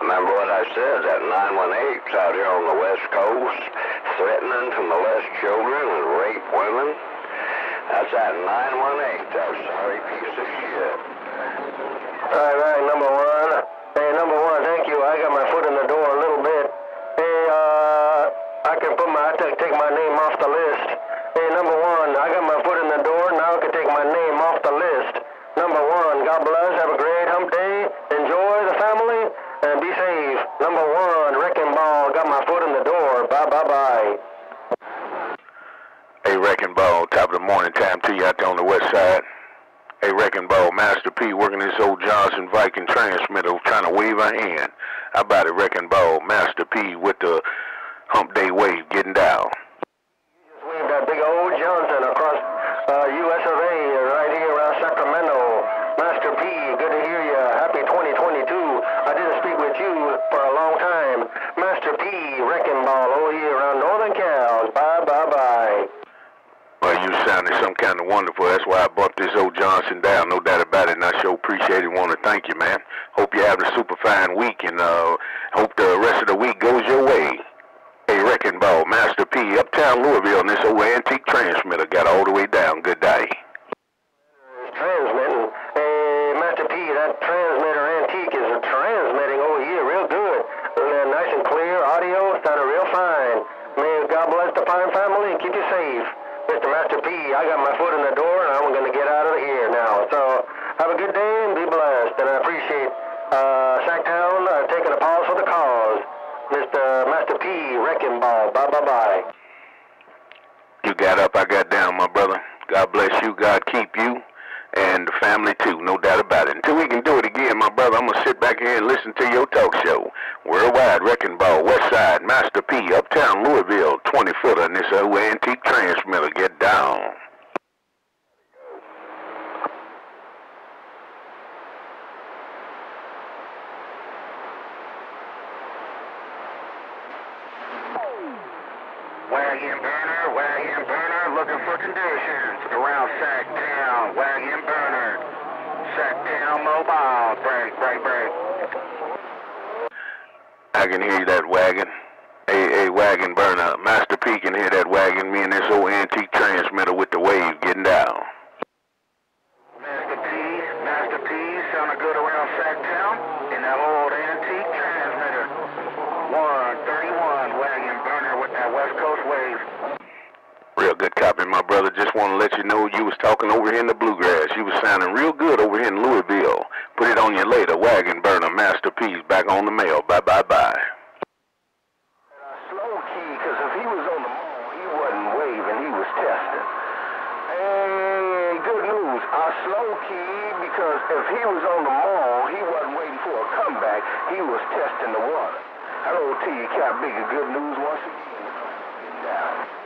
Remember what I said? That 918's out here on the West Coast, threatening to molest children and rape women. That's that 918, that sorry piece of shit. Right, right, number one. Hey, number one, thank you. I got my foot in the door a little bit. Hey, uh, I can put my, I take, take my name off the list. Hey, number one, I got my foot in the door, now I can take my name off the list. Number one, God bless, have a great hump day, enjoy the family, and be safe. Number one, Wrecking Ball, got my foot in the door. Bye, bye, bye. Hey, Wrecking Ball, top of the morning time to you out there on the west side. Hey, Wrecking Ball, Master P working this old Johnson Viking transmitter trying to wave a hand. How about it, Wrecking Ball? Master P with the hump day wave getting down. Just waved that big old Johnson across uh, US of A right here around Sacramento. Master P, good to hear you. Happy 2022. I didn't speak with you for a long time. Master P, Wrecking Ball over here around Northern Cal. Bye, bye, bye. Well, you sounded some kind of wonderful. That's why I brought this old Johnson down. No doubt about it. And I sure appreciate it. Want to thank you, man. Hope you're having a super fine week, and uh, hope the rest of the week goes your way. Hey, Wrecking Ball, Master P, Uptown Louisville, and this old antique transmitter got all the way down. Good day. Transmitting. Hey, Master P, that transmitter antique is transmitting over here real good. Uh, nice and clear. Audio sounded real fine. May God bless the fine family and keep you safe. Mr. Master P, I got my foot in the door and I'm going to get out of here now. So have a good day and be blessed. And I appreciate uh, Sacktown uh, taking a pause for the cause. Mr. Master P, Wrecking Ball. Bye bye bye. You got up, I got down, my brother. God bless you. God keep you. And the family too, no doubt about it. Until we can do it again, my brother, I'm gonna sit back here and listen to your talk show. Worldwide Wrecking Ball, West Side, Master P, Uptown Louisville, 20 footer, and this old antique transmitter. Get down. Wagon burner, wagon burner, looking for conditions around Sacktown. Wagon burner, Sacktown mobile. Break, break, break. I can hear that wagon. A, hey, wagon burner. Master P can hear that wagon. Me and this old antique transmitter with the wave getting down. Master P, Master P, sounding good around Sacktown in that old antique transmitter. 131 wagon burner with that West Coast wave. Real good my brother. Just want to let you know you was talking over here in the bluegrass. You was sounding real good over here in Louisville. Put it on you later. Wagon burner, Master P, back on the mail. Bye, bye, bye. slow key, because if he was on the mall, he wasn't waving, he was testing. Hey, good news. Our slow key, because if he was on the mall, he wasn't waiting for a comeback, he was testing the water. Hello to you, Cap Bigger. Good news once again. Down.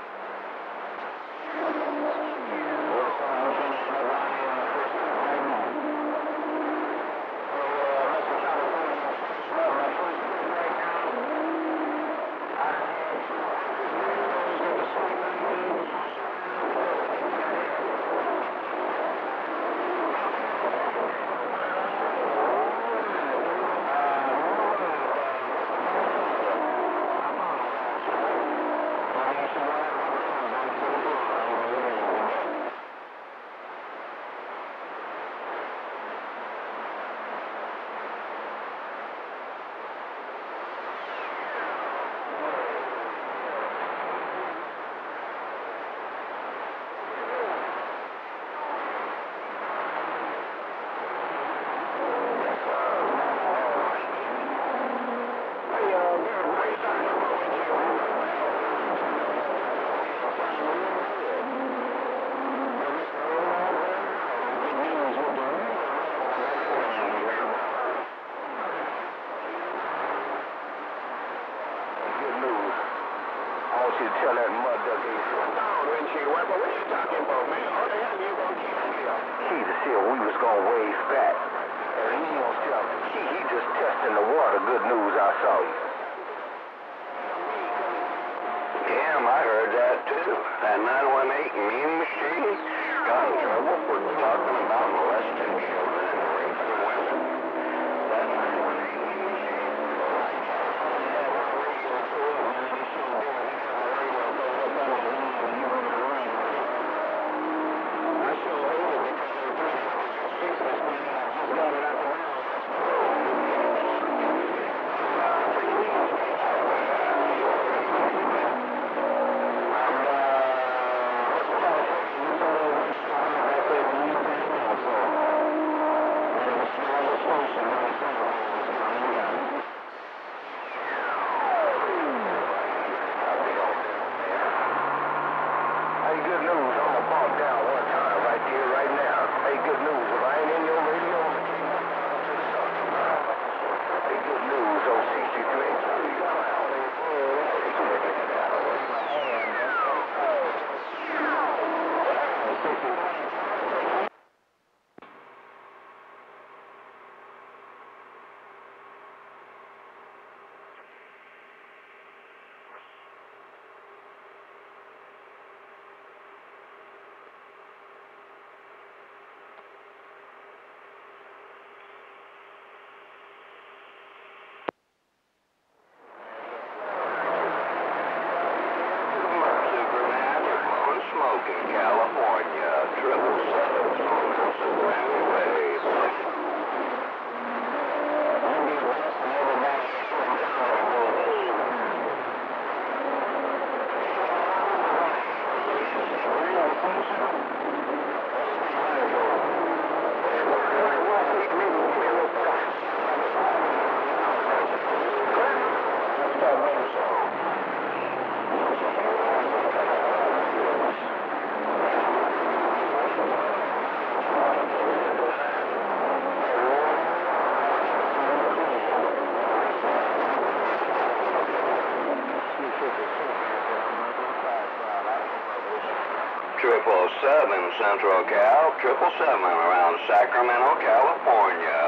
Cal, 777 around Sacramento, California.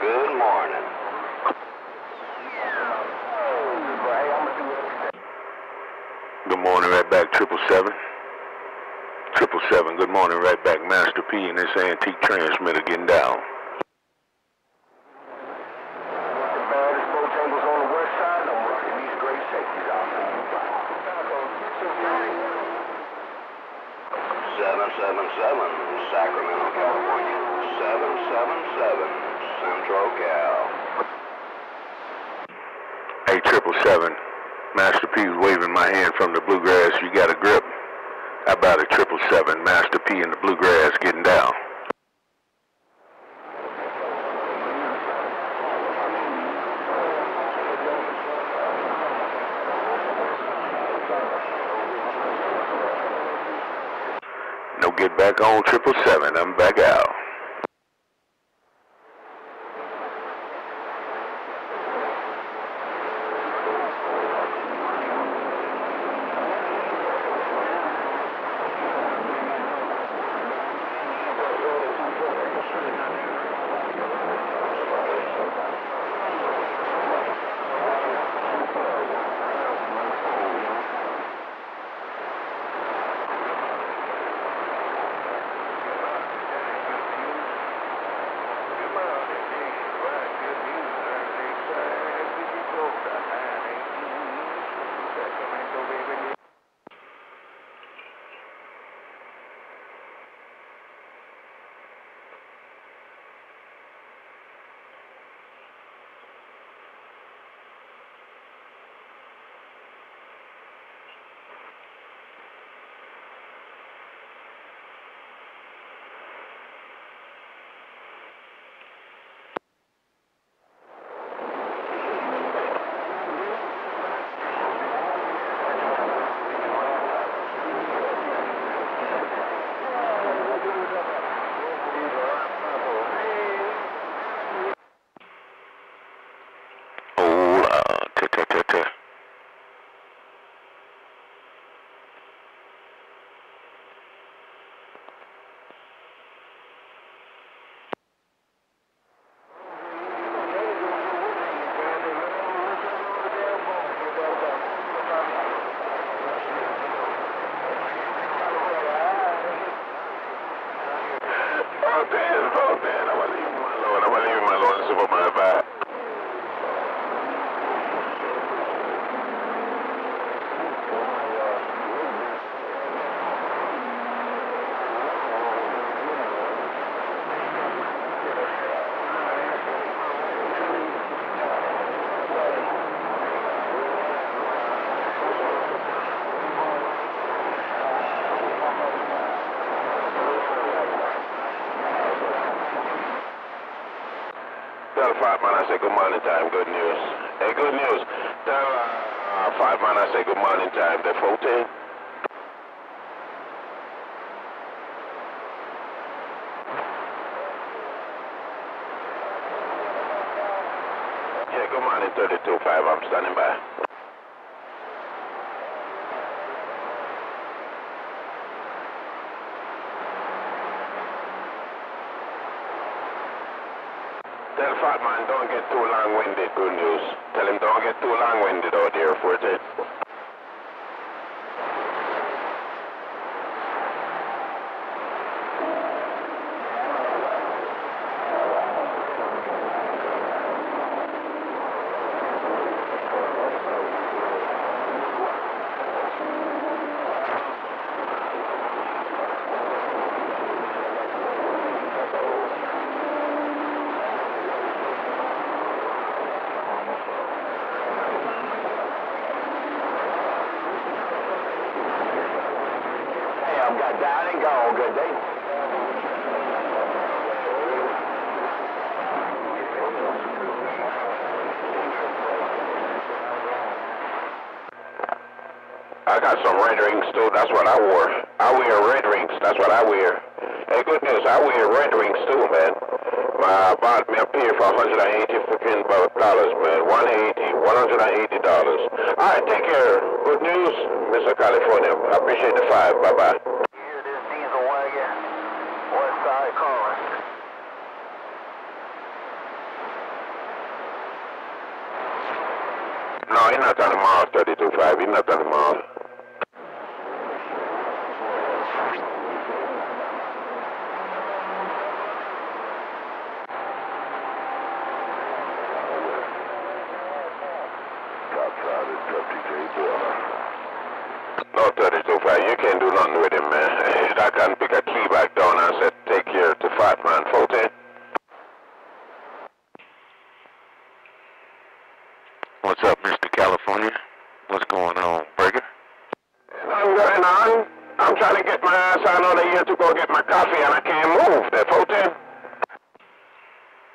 Good morning. Good morning, right back, 777. 777, good morning, right back, Master P and this antique transmitter getting down. Mike on oh, triple seven.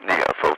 Yeah, for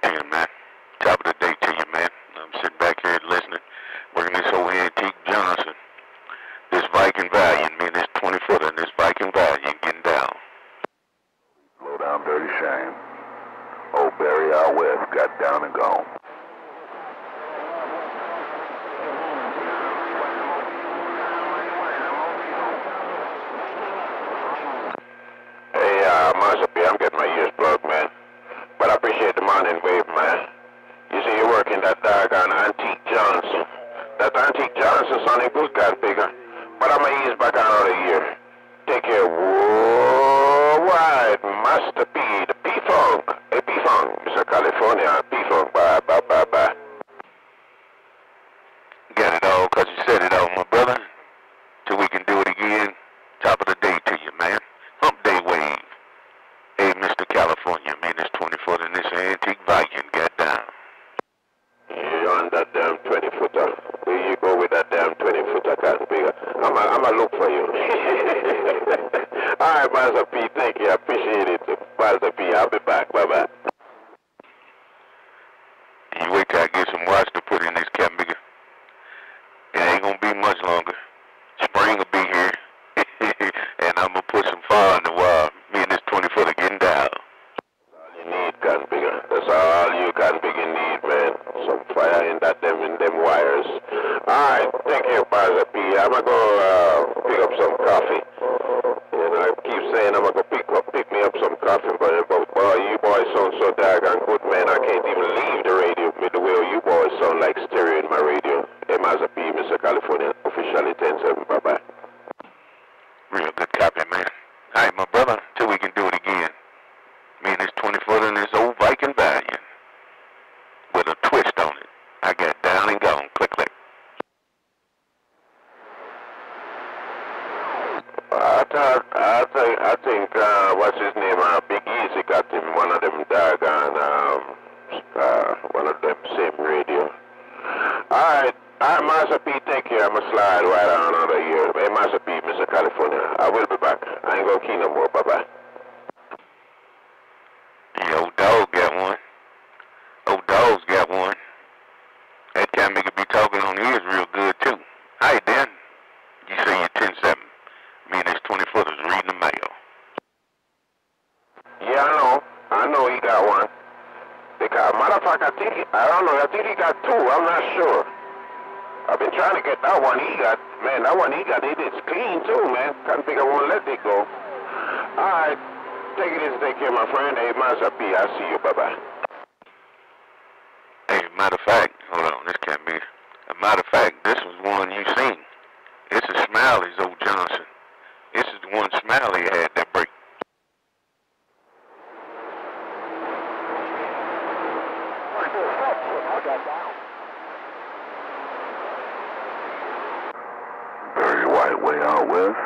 Barry White way out west.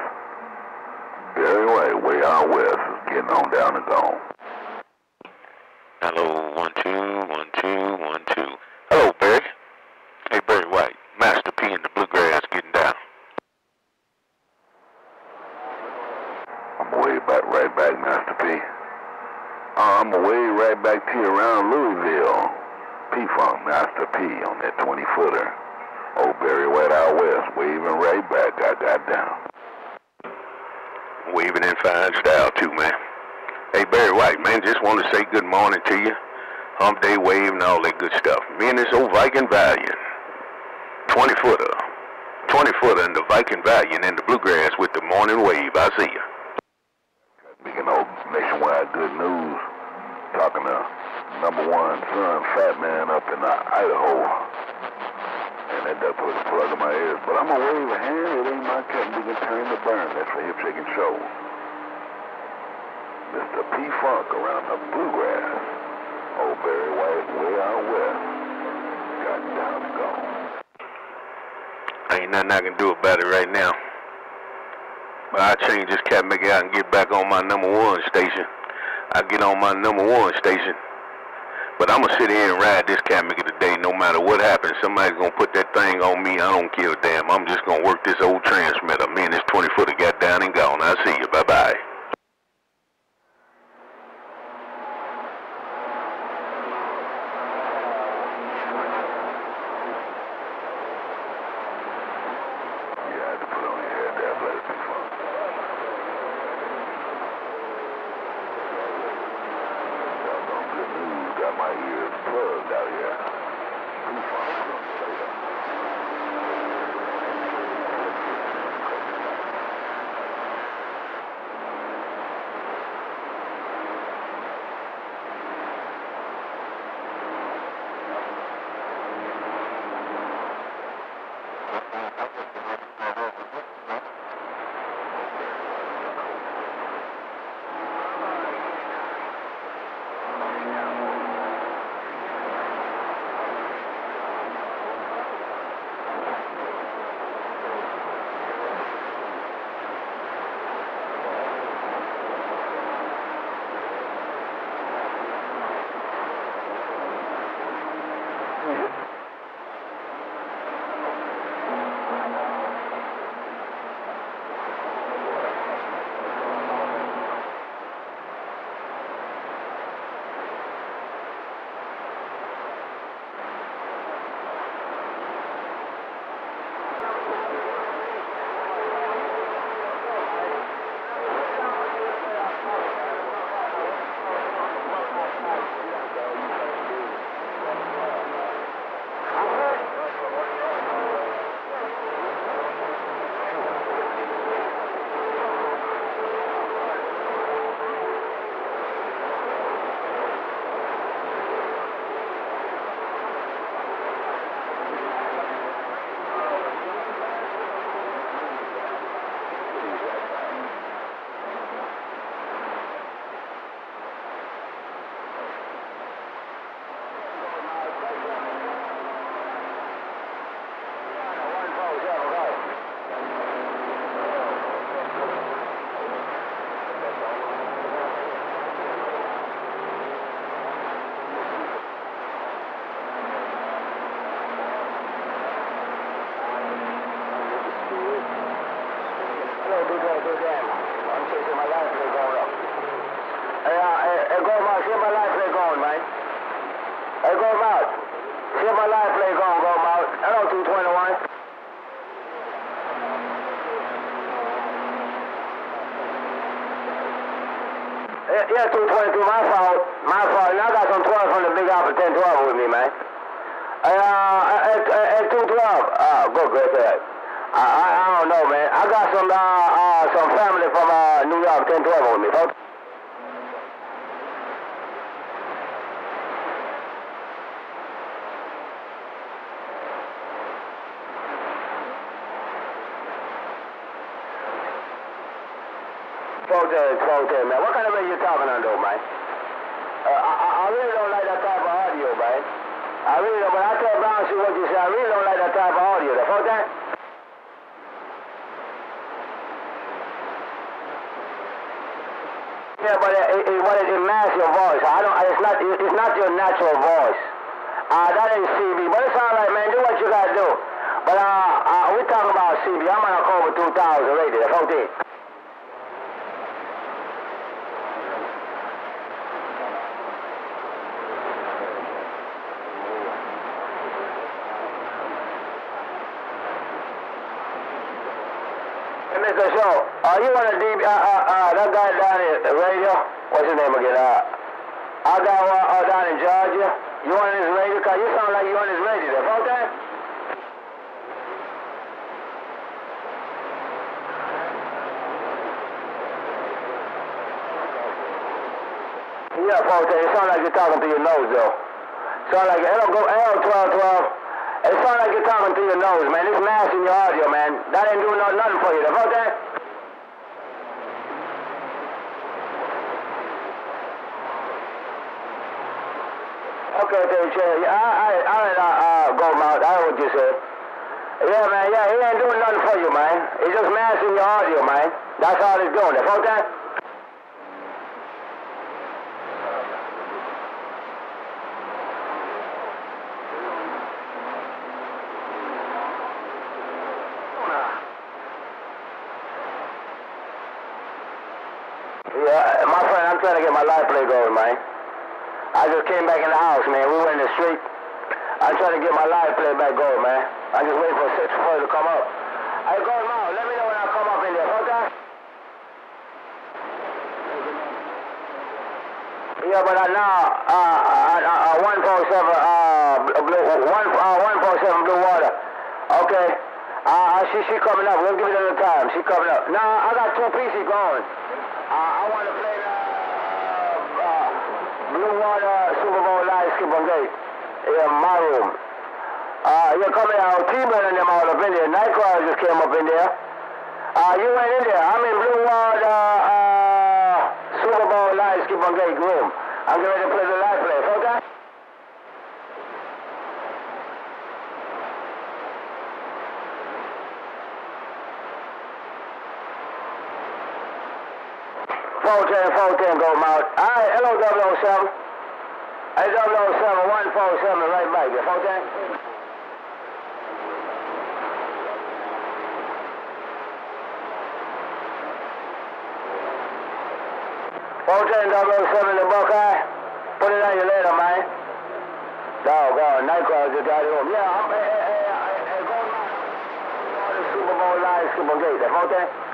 Barry White way out west is getting on down and gone. on and wave. I see you. Speaking of nationwide good news, talking to number one son, Fat Man, up in uh, Idaho. And that does put a plug in my ears. But I'm a wave a hand. It ain't my cut. to get turned to burn. That's the hip shaking show. Mr. P Funk around the bluegrass. Old Barry White, way out west. Got down and gone. Ain't nothing I can do about it right now. But I'll change this cat, make it out and get back on my number one station. I get on my number one station. But I'm gonna sit here and ride this cat maker today no matter what happens. Somebody's gonna put that thing on me. I don't give a damn. I'm just gonna work this old transmitter. Me and this 20 footer got down and gone. I'll see you. Bye bye. Trying to get my life play going, man. I just came back in the house, man. We were in the street. I'm trying to get my live play back going, man. I just waiting for six for to come up. Hey, go now. Let me know when I come up in there, okay? Yeah, but uh, now, uh, uh, uh, uh, 147, uh, blue, one, uh, 147 blue water. Okay. Uh, uh, she, she coming up. We'll give it a little time. She coming up. Now, I got two pieces going. Uh, I want to play Blue Water Super Bowl live skip on gate. Yeah, my room. Uh, you come here, T-Man and them all up in there. Nightcrawler just came up in there. Uh, you went in there. I'm in Blue Water uh, Super Bowl live skip on gate room. I'm ready to play the live play. 10, 410 go mount. All right, hello, 007. Hey, 007, 147 right back. You 410? Fourteen double oh seven the Buckeye. Put it on your letter, man. Doggone, nightcrawlers just got it home. Yeah, I'm hey, hey, hey, hey, go to Super Bowl live, Super Gate. That 14?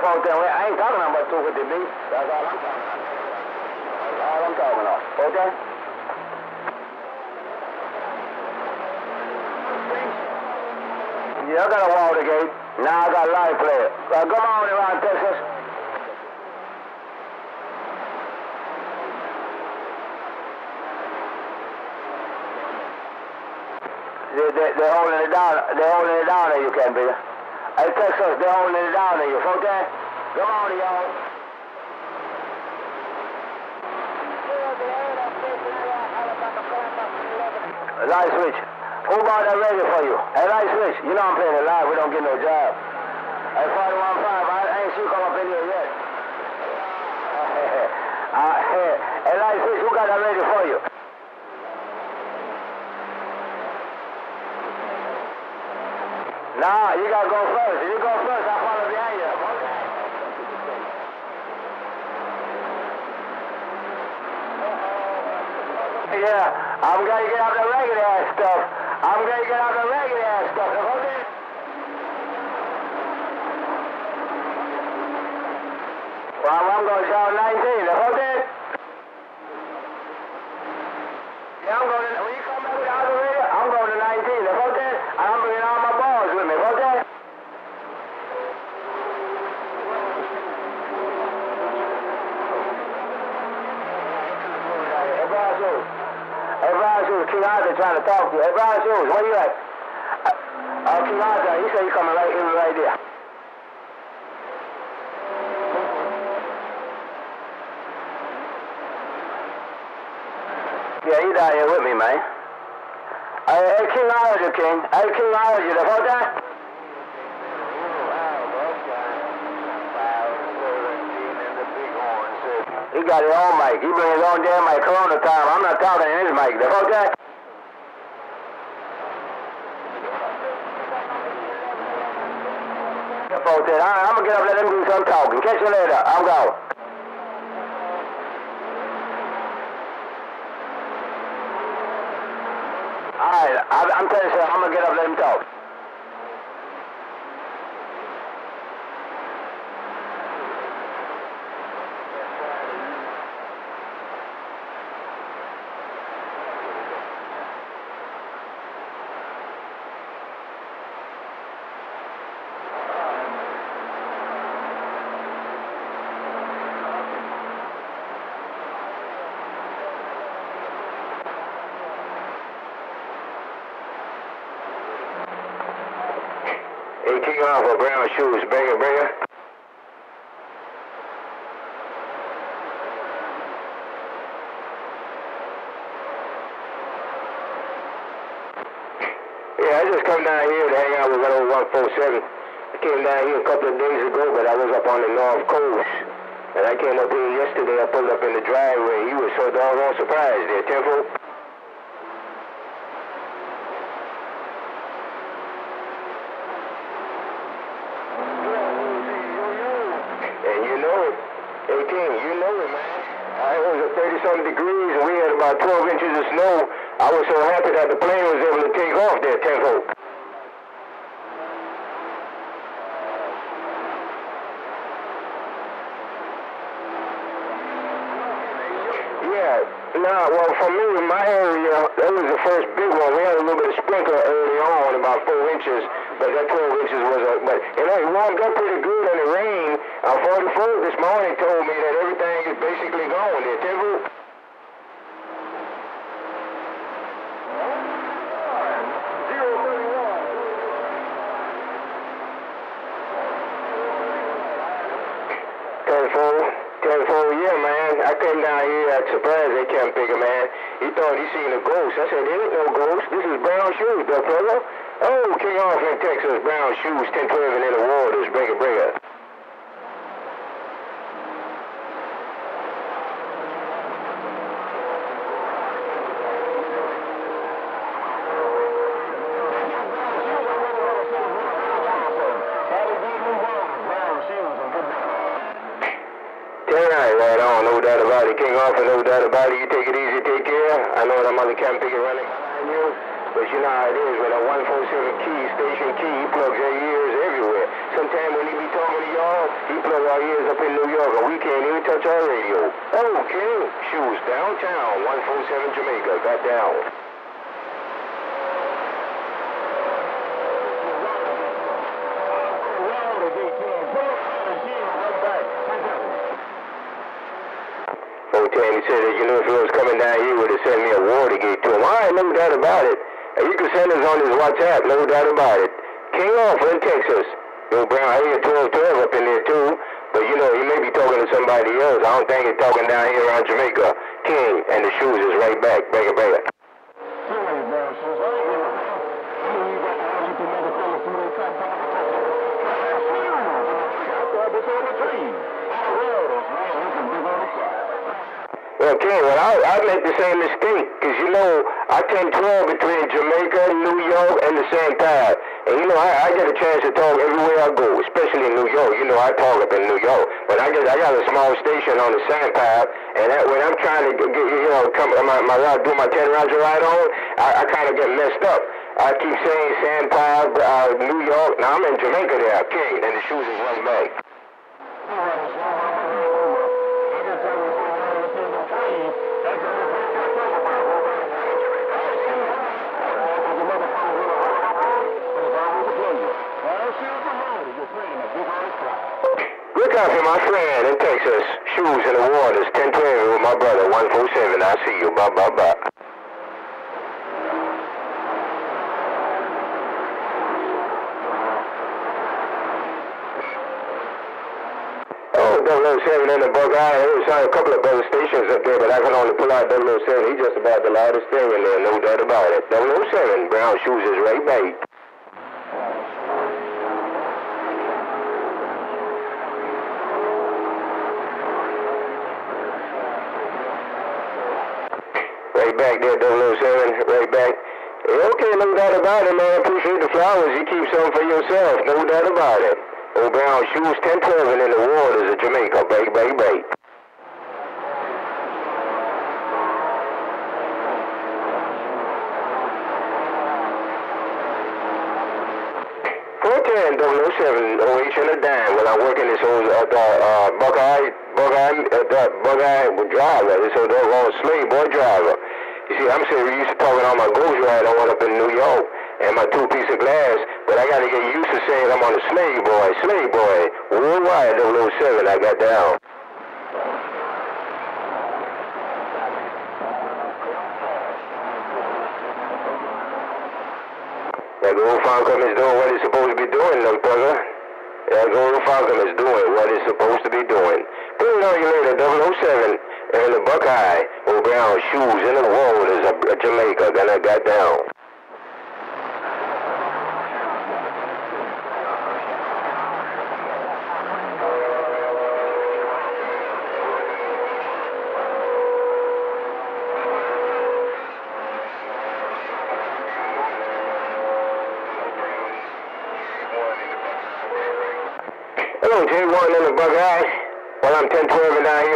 thing. I ain't talking about two fifty B. That's all I'm talking about. That's all I'm talking about. Okay. Yeah, I got a wall gate. Now I got a player. Come on around Texas. They, they, they're holding it down. They're holding it down there, you can be. Hey, Texas, they're holding it down there, you okay? Come on, y'all. Light switch. Who bought that radio for you? Hey, light switch. You know I'm playing it live. We don't get no job. Hey, 4115, I ain't see you come up in here yet. uh, hey, hey, light switch, who got that radio for you? Nah, you gotta go first. If you go first, I'll follow behind you. Yeah, I'm gonna get out the regular ass stuff. I'm gonna get out the regular ass stuff. Well, I'm gonna shout 19. Okay? Yeah, I'm going to, when you come back with the other radio, I'm going to 19. Okay? And I'm bringing all my balls with me. Okay? Hey, Brown Shoes. Hey, Arthur trying to talk to you. Hey, Brown Shoes, where you at? Uh, uh, Arthur, he said he coming right in right there. Yeah, he down here with me, man. Hey, hey King Arthur, King. Hey, King Arthur, the whole time? He got his own mic. He bring his own damn mic. Corona time. I'm not talking in his mic. The whole time? About that. I'm gonna get up, let him do some talking. Catch you later. I'm going. Tonight, right on, no doubt about it. King Arthur, no doubt about it. You take it easy, take care. I know that mother can't pick it running behind you, but you know how it is with a 147 key, station key, he plugs your ears everywhere. Sometimes when he be talking to y'all, he plug our ears up in New York, and we can't even touch our radio. Oh, okay, shoes downtown, 147 Jamaica, got down. Oh, Tammy said that, you know, if he was coming down here, would have sent me a Watergate to him. All right, no doubt about it. And you can send us on his WhatsApp, no doubt about it. King Arthur in Texas. Yo, Brown, I hear 1212 up in there, too. But, you know, he may be talking to somebody else. I don't think he's talking down here around Jamaica. King, and the shoes is right back. Break it, break it. King, well, I, I make the same mistake, because, you know, I 10-12 between Jamaica, New York, and the St. Pat. And, you know, I, I get a chance to talk everywhere I go, especially in New York. You know, I talk up in New York. But I get, I got a small station on the. Pat, and that, when I'm trying to get, you know, come, my, my ride, do my 10 rounds ride on, I, I kind of get messed up. I keep saying San Pat, uh, New York. Now, I'm in Jamaica there, King, and the shoes is one back. Out my friend in Texas. Shoes in the waters, 1012 with my brother, 147. I see you. Bye, bye, bye. Oh, 007 in the Buckeye. There's uh, a couple of other stations up there, but I can only pull out 007. He's just about the loudest thing in there, no doubt about it. 007, Brown Shoes is right back. Right back there, 007, right back. Okay, no doubt about it, man. Appreciate the flowers. You keep some for yourself, no doubt about it. Old brown shoes, 10 12 in the waters of Jamaica, baby, baby, baby. Ten double seven oh and a dime when I'm working this old uh, uh, Buckeye Buckeye uh, Buckeye driver, this old doggone slave boy driver. You see, I'm we used to talking on my ghost right I up in New York and my two piece of glass, but I gotta get used to saying I'm on a slave boy, slave boy. Worldwide 007 I got down. Now Gold Falcon is doing what it's supposed to be doing, little brother. That Gold Falcon is doing what it's supposed to be doing. Put it on you later, 007, and the Buckeye, old brown shoes in the waters of Jamaica, I got down. Hello, J1 in the Buckeye. Well, I'm 1012 and down here with 147,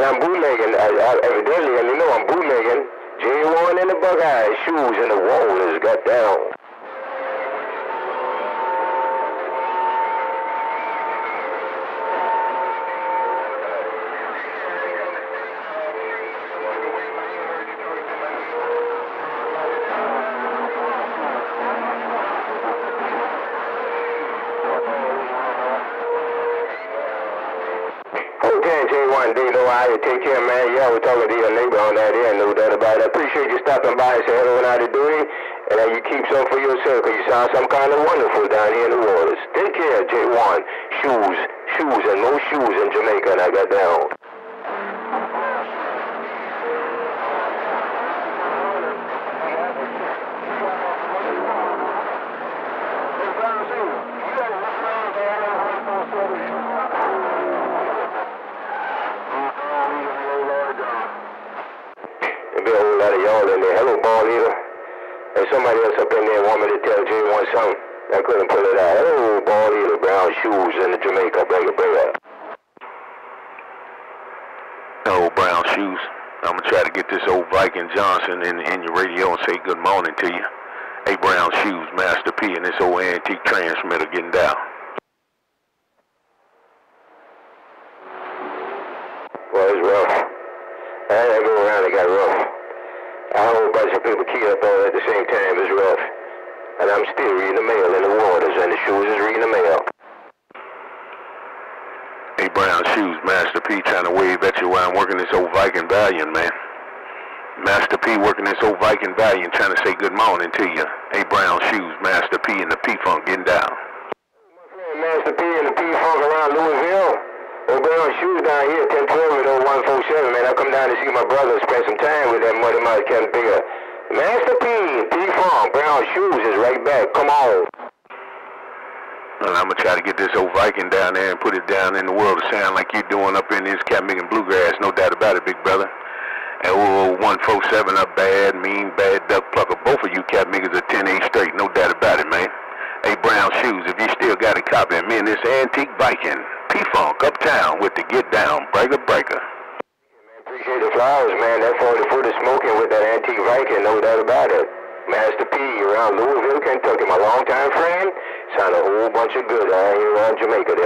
and I'm bootlegging. I, I, evidently, and you know I'm bootlegging. J1 in the Buckeye, shoes in the waters got down. Yourself, 'cause you sound some kind of wonderful down here in the waters. Take care, J1. Shoes, shoes, and no shoes in Jamaica, and I got down.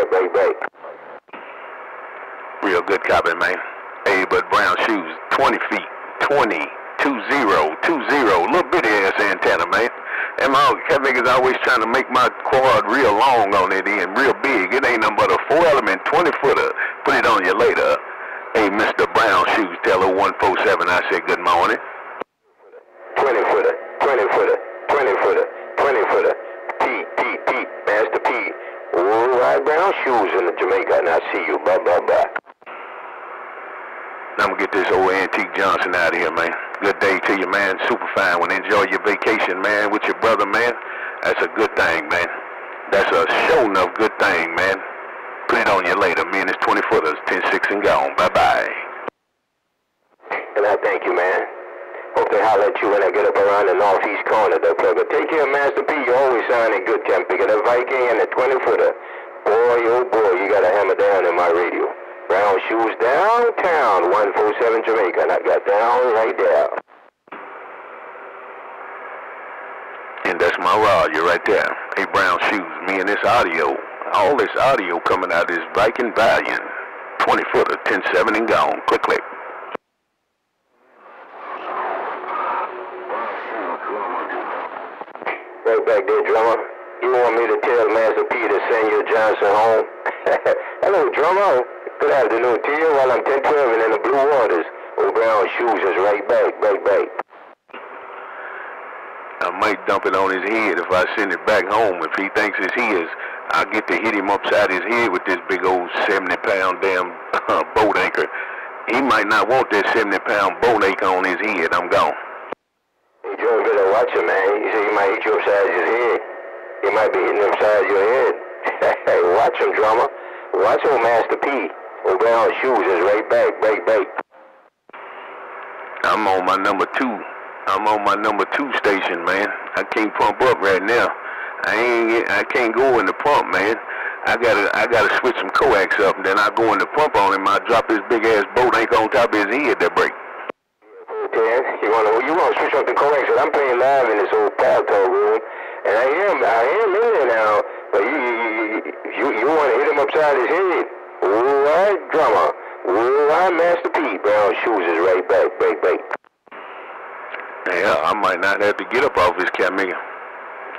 Jamaica there, break, break. Real good copy, man. Hey, but brown shoes, 20 feet, 20, 20, 20, little bitty ass antenna, man. And my cat niggas always trying to make my quad real long on it end, real big. It ain't nothing but a four element 20 footer. Put it on you later. Hey, Mr. Brown Shoes, tell her 147 I said good morning. 20 footer, 20 footer, 20 footer, 20 footer. P, P, P, Master P. Right, brown shoes in the Jamaica, and I see you. Bye, bye, bye. I'm gonna get this old antique Johnson out of here, man. Good day to you, man. Super fine one. Enjoy your vacation, man, with your brother, man. That's a good thing, man. That's a show enough good thing, man. Put it on you later. Me and his 20 footers, 10 6 and gone. Bye bye. And I thank you, man. Hope they holler at you when I get up around the northeast corner, though, plugger. Take care, Master P. You always sounding good, Camp Picker. The Viking and the 20 footer. Boy, oh boy, you got a hammer down in my radio. Brown shoes downtown, 147 Jamaica, and I got down right there. And that's my rod. You're right there. Hey, Brown Shoes. Me and this audio. All this audio coming out of this Viking Valiant. 20 footer, 10 7 and gone. Click, click. Right back there, drummer. You want me to tell Master P to send your Johnson home? Hello, drummer. Good afternoon to you. While I'm 1012 and in the blue waters. Old brown shoes is right back, back, back. I might dump it on his head if I send it back home. If he thinks it's his, I'll get to hit him upside his head with this big old 70 pound damn boat anchor. He might not want that 70 pound boat anchor on his head. I'm gone. Hey, Joe, better watch him, man. He said he might hit you upside his head. He might be hitting upside your head. Watch him, drummer. Watch old Master P. Old brown shoes is right back, right back. I'm on my number two. I'm on my number two station, man. I can't pump up right now. I ain't. I can't go in the pump, man. I gotta. I gotta switch some coax up, and then I go in the pump on him. I drop his big ass boat anchor on top of his head. That break. Ten, you wanna you wanna switch up the coax? I'm playing live in this old palto room, and I am I am in there now. But you you you, you wanna hit him upside his head? All right, drummer. All right, Master P. Brown shoes is right back, right back. Yeah, I might not have to get up off his Camiga.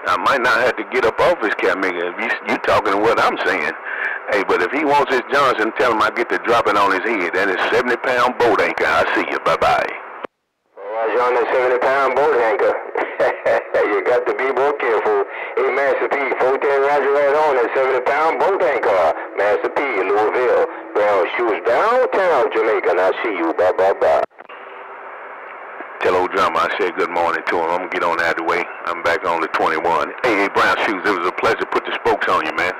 I might not have to get up off his Camiga if you you talking what I'm saying. Hey, but if he wants his Johnson, tell him I get to drop it on his head. That is 70 pound boat anchor. I see you. Bye bye. All right, you on that 70 pound boat anchor. you got to be more careful. Hey, Master P, 14 Roger right on that 70 pound boat anchor. Master P, Louisville. Brown shoes downtown Jamaica. And I see you. Bye, bye, bye. Tell old drummer I said good morning to him. I'm gonna get on out of the way. I'm back on the 21. Hey, hey, Brown Shoes, it was a pleasure to put the spokes on you, man.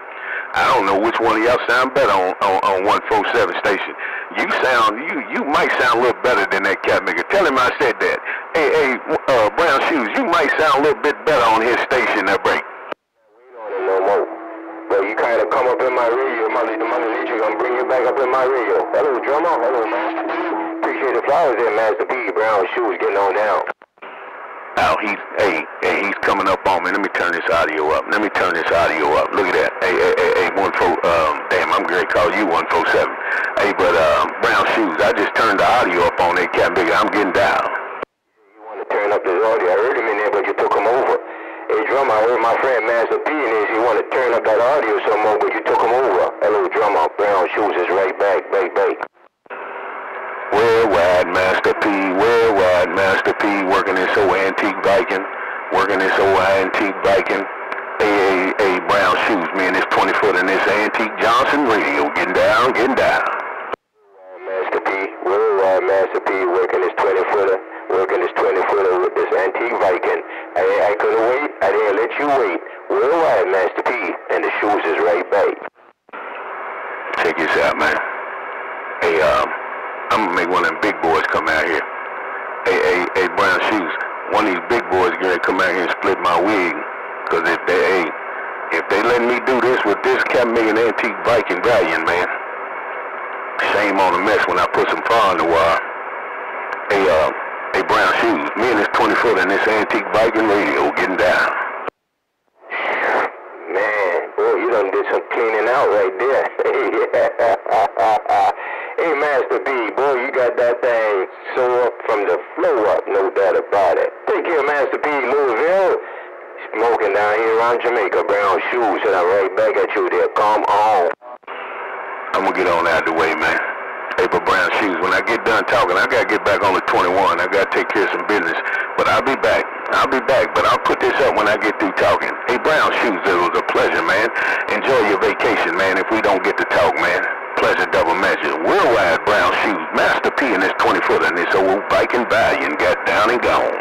I don't know which one of y'all sound better on, on, on 147 station. You sound, you you might sound a little better than that cat maker. Tell him I said that. Hey, hey, uh, Brown Shoes, you might sound a little bit better on his station that break. No more. But you kind of come up in my radio. Mother, the mother nature gonna bring you back up in my radio. Hello, drummer. Hello, man. Appreciate the flowers there, Master P. Brown shoes getting on down. Oh, he's hey, hey, he's coming up on me. Let me turn this audio up. Let me turn this audio up. Look at that. Hey, hey, hey, hey one four. Um, damn, I'm gonna call you one four seven. Hey, but um, brown shoes. I just turned the audio up on that cat bigger. I'm getting down. You want to turn up this audio? I heard him in there, but you took him over. Hey, drummer, I heard my friend Master P in this. You want to turn up that audio some more, but you took him over. Hello, drummer. Brown shoes is right back, back, back. Worldwide Master P, worldwide Master P, working this old antique Viking, working this old antique hey, hey, brown shoes, man, this 20 foot and this antique Johnson radio, getting down, getting down. Master P, worldwide Master P, working this 20 footer, working this 20 footer with this antique Viking. I, I couldn't wait, I didn't let you wait. Worldwide Master P, and the shoes is right back. Check this out, man. Hey, um, I'm gonna make one of them big boys come out here. Hey, hey, hey, brown shoes. One of these big boys gonna come out here and split my wig. Cause if they, hey, if they let me do this with this Cat Million Antique Viking Valiant, man, shame on the mess when I put some fire in the wire. Hey, uh, hey, brown shoes. Me and this 20 foot and this antique Viking radio getting down. Man, boy, you done did some cleaning out right there. hey, Master P, boy, you got that thing so up from the flow up, no doubt about it. Take care, Master P, Louisville. Smoking down here around Jamaica, brown shoes, and I'm right back at you there. Come on. I'm gonna get on out of the way, man. Hey, but brown shoes, when I get done talking, I gotta get back on the 21. I gotta take care of some business. But I'll be back. I'll be back, but I'll put this up when I get through talking. Hey, brown shoes, it was a pleasure, man. Enjoy your vacation, man, if we don't get to talk, man. Pleasure double measure. Worldwide brown shoes. Master P in this 20 footer and this old Viking Valiant got down and gone.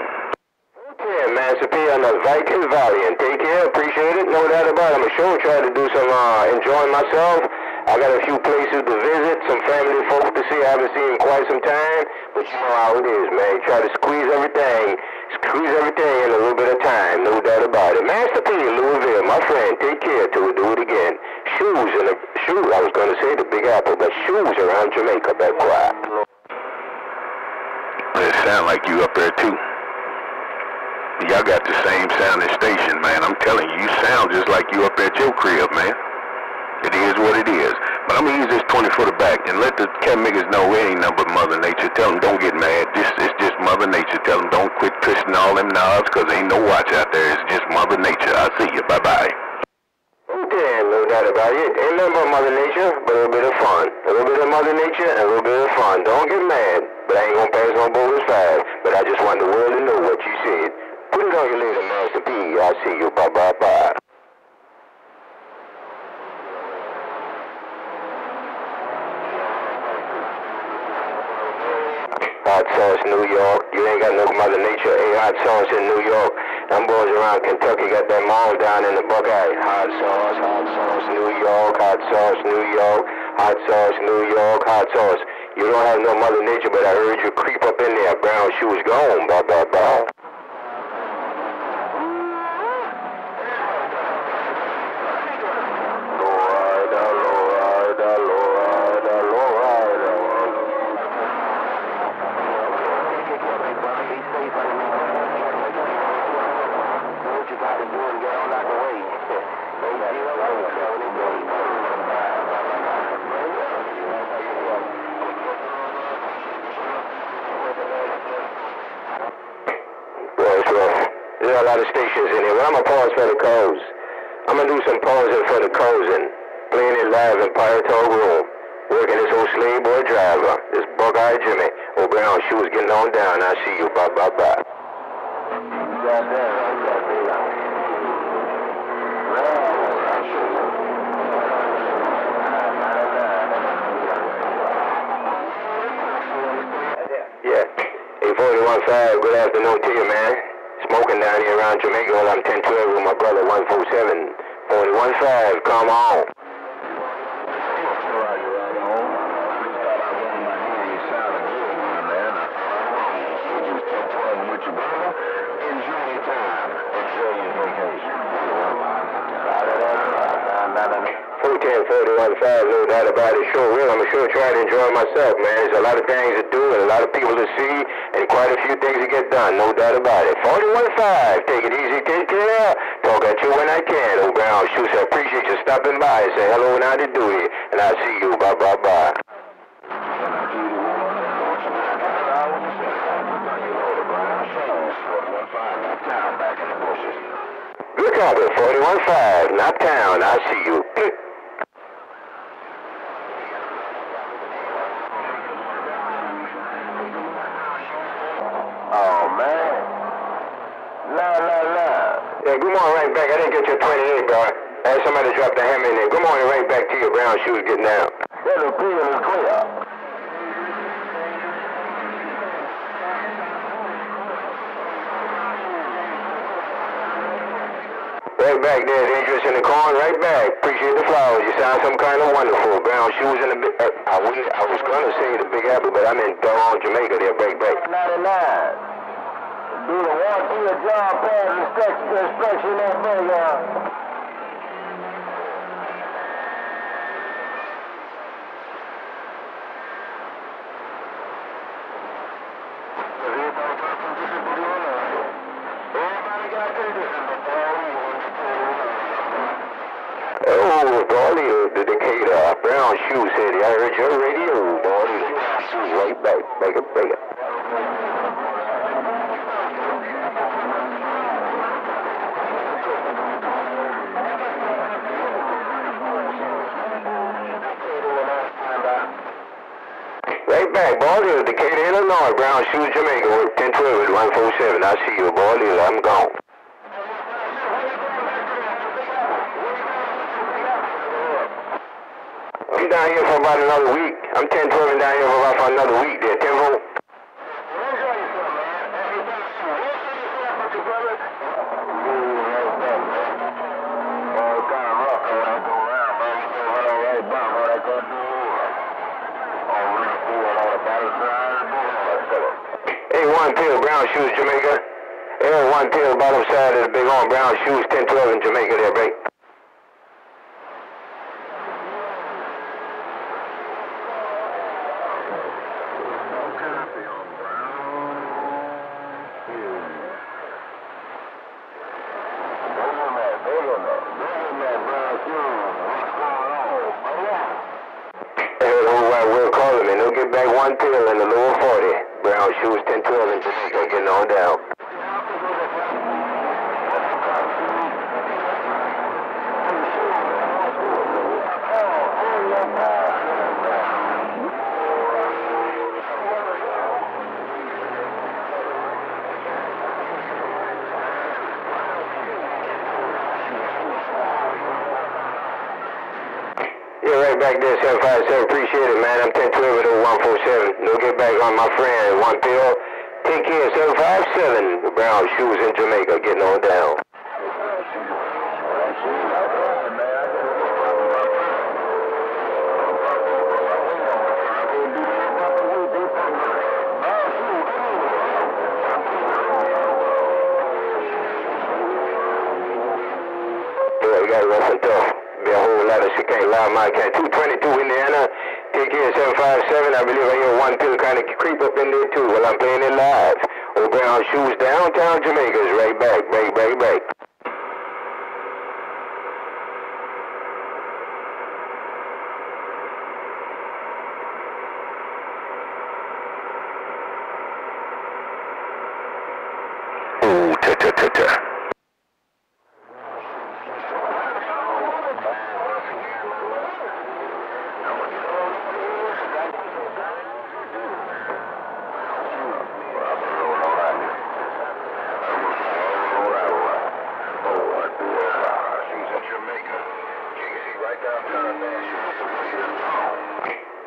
Yeah, Master P on the Viking Valiant. Take care, appreciate it. No doubt about it. I'm sure try to do some uh, enjoying myself. I got a few places to visit, some family folks to see I haven't seen in quite some time. But you know how it is, man. Try to squeeze everything, squeeze everything in a little bit of time. No doubt about it. Master P, Louisville, my friend. Take care till we do it again. Shoes in the shoes. I was going to say the Big Apple, but shoes around Jamaica. Back quiet. It sound like you up there too. Y'all got the same sounding station, man. I'm telling you, you sound just like you up at your crib, man. It is what it is. But I'm gonna use this 20 footer back and let the cat niggas know it ain't nothing but Mother Nature. Tell them don't get mad. This it's just Mother Nature. Tell them don't quit twisting all them knobs, cause ain't no watch out there. It's just Mother Nature. I see you. Bye bye. Okay, no doubt about it. Ain't nothing but Mother Nature, but a little bit of fun. A little bit of Mother Nature and a little bit of fun. Don't get mad, but I ain't gonna pass no bonus five. But I just want the world to know what you said. Put it on your later, Master P. I'll see you. Bye bye bye. Hot sauce, New York. You ain't got no Mother Nature. Hey, hot sauce in New York. Them boys around Kentucky got that mall down in the Buckeye. Hot sauce, hot sauce, New York. Hot sauce, New York. Hot sauce, New York. Hot sauce. You don't have no Mother Nature, but I heard you creep up in there. Brown shoes gone. Bye bye bye. Shoes, Jamaica, work 1012 at 147. I see you, Baldy, I'm gone. I'm down here for about another week. I'm 10 12 and down here for about another week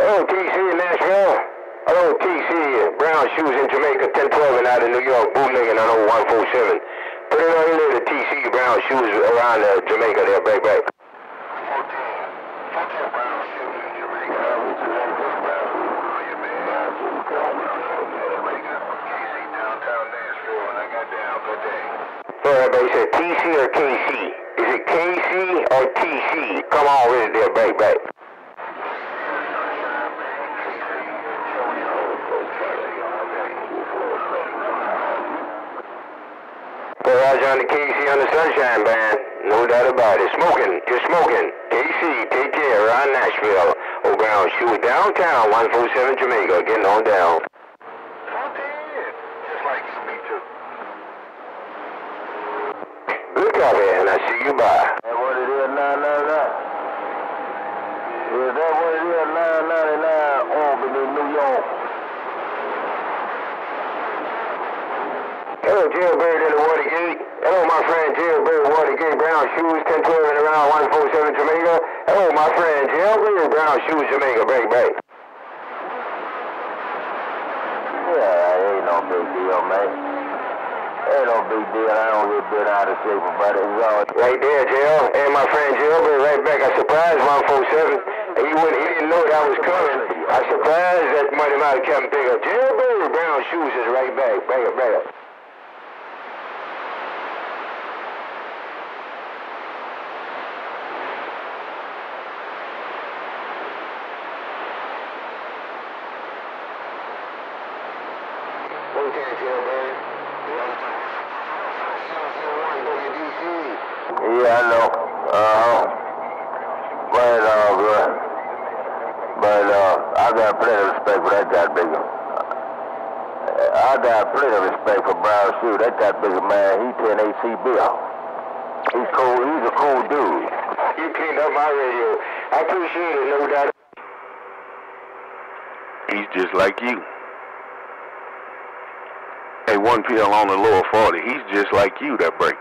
Oh, TC in Nashville. Hello, TC. Brown Shoes in Jamaica, 1012 and out of New York, bootlegging on 0147. Put it on there to TC Brown Shoes around uh, Jamaica there, back, back. So everybody said TC or KC? Is it KC or TC? Come on with it there, back, back. On the KC on the Sunshine Band. No doubt about it. Smoking. You're smoking. KC, take care. Around Nashville. Oh, Old Brown Shoe downtown, 147 Jamaica. Getting on down. Good copy, and I see you by. That what it is, 999? Is that what it is, 999 Albany, New York? Hello, Jailbird in the Watergate. Hello, my friend Jailbird Watergate. Brown Shoes, 1012 and around 147 Jamaica. Hello, my friend Jailbird Brown Shoes, Jamaica. Break, break. Yeah, ain't no big deal, man. Ain't no big deal. I don't get bit out of shape about it. It's all Right there, Jail. And my friend Jailbird right back. I surprised 147. And he, wouldn't, he didn't know that was coming. I surprised that Money Mountain Captain Bigger. Jailbird Brown Shoes is right back. Bring it, bring it. Okay, Jailbird. Yeah, I know. Uh-huh. But, uh, but, but, uh, I got plenty of respect for that guy, bigger. I got plenty of respect for Brown Shoe. That guy bigger man, he 10 ACB off. He's cool, he's a cool dude. You cleaned up my radio. I appreciate it, no doubt. He's just like you. Hey, one pill on the lower 40. He's just like you, that break.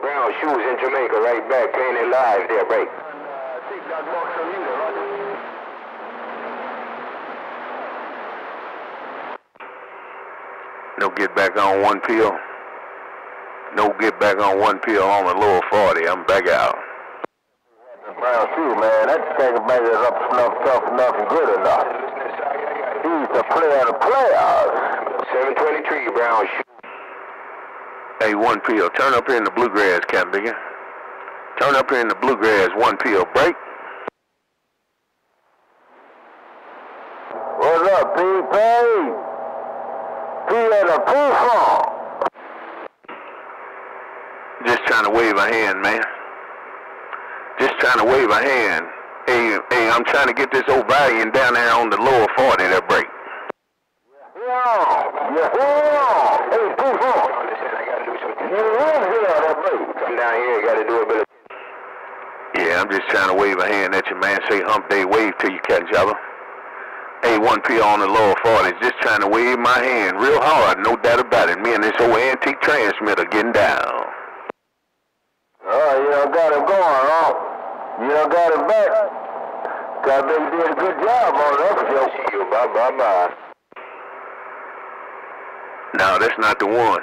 Brown shoes in Jamaica, right back, playing it live there, break. No get back on one pill. No get back on one pill on the lower 40. I'm back out. Brown Shoe, man, that second man is up enough, tough enough, and good enough. He's the player of the players. 723, Brown shoes. Hey, one pill. Turn up here in the bluegrass, Captain Bigger. Turn up here in the bluegrass, one pill. Break. What's up, P.P.? P a pool fall. Just trying to wave a hand, man. Just trying to wave a hand. Hey, hey, I'm trying to get this O'Brien down there on the lower 40 that break. Yeah, yeah. Hey, pool fall. Come down here, gotta do a. Yeah, I'm just trying to wave a hand at you, man. Say hump day, wave to you, catch other. 1 pill on the lower 40s, just trying to wave my hand real hard, no doubt about it. Me and this old antique transmitter getting down. Oh, you know, got it going, huh? You know, got it back. God, they did a good job on that. See you, bye, bye, bye. Now that's not the one.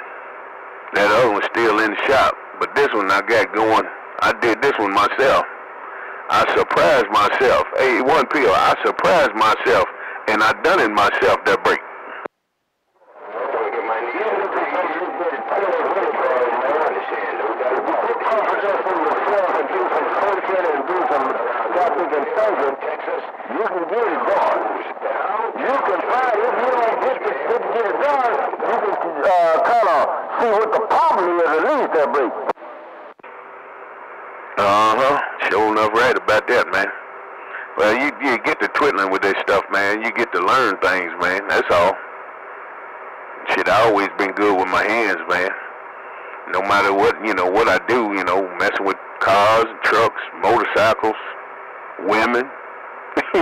That other one's still in the shop, but this one I got going. I did this one myself. I surprised myself. Hey, one pill. I surprised myself and I done it myself that break. You can get it done. You can if you don't get, it done, you can uh, kind of see what the problem is at least that break. Uh-huh. Sure enough right about that, man. Well, you you get to twiddling with this stuff, man. You get to learn things, man. That's all. Shit, I always been good with my hands, man. No matter what, you know, what I do, you know, messing with cars, trucks, motorcycles, women.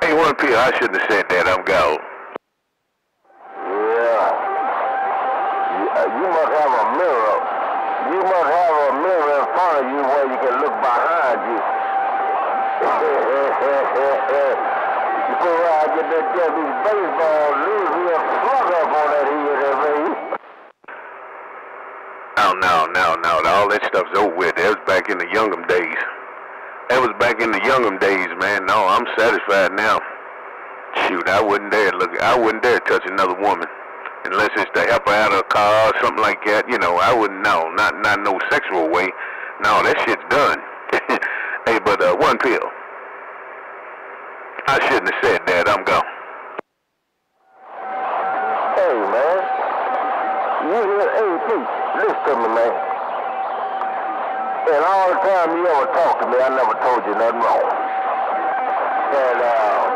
hey, one P, I shouldn't have said that. I'm gone. Yeah. You, uh, you must have a mirror. You must have a mirror in front of you where you can look behind you. you go around get that get these baseball lose real slug up on that head there, baby. No, no, no, no. All that stuff's over with. That was back in the young'em days. That was back in the young'em days, man. No, I'm satisfied now. Shoot, I wouldn't dare look. I wouldn't dare touch another woman unless it's to help her out of a car or something like that. You know, I wouldn't know. Not not no sexual way. No, that shit's done. hey, but uh, one pill. I shouldn't have said that. I'm gone. Hey, man. You hear, please, listen to me, man. And all the time you ever talk to me, I never told you nothing wrong. And, uh,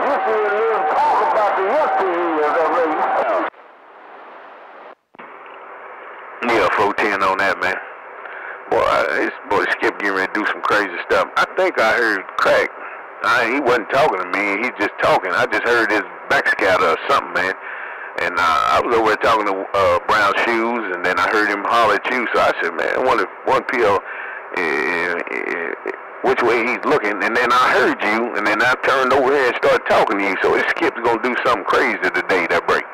you should live talk about the yesteryears of me. 410 on that, man. Boy, this boy Skip getting ready to do some crazy stuff. I think I heard crack. I, he wasn't talking to me. He's just talking. I just heard his backscatter or something, man. And uh, I was over there talking to uh, Brown Shoes, and then I heard him holler at you. So I said, man, one, one pill, uh, uh, which way he's looking. And then I heard you, and then I turned over here and started talking to you. So this Skip's going to do something crazy today, that break.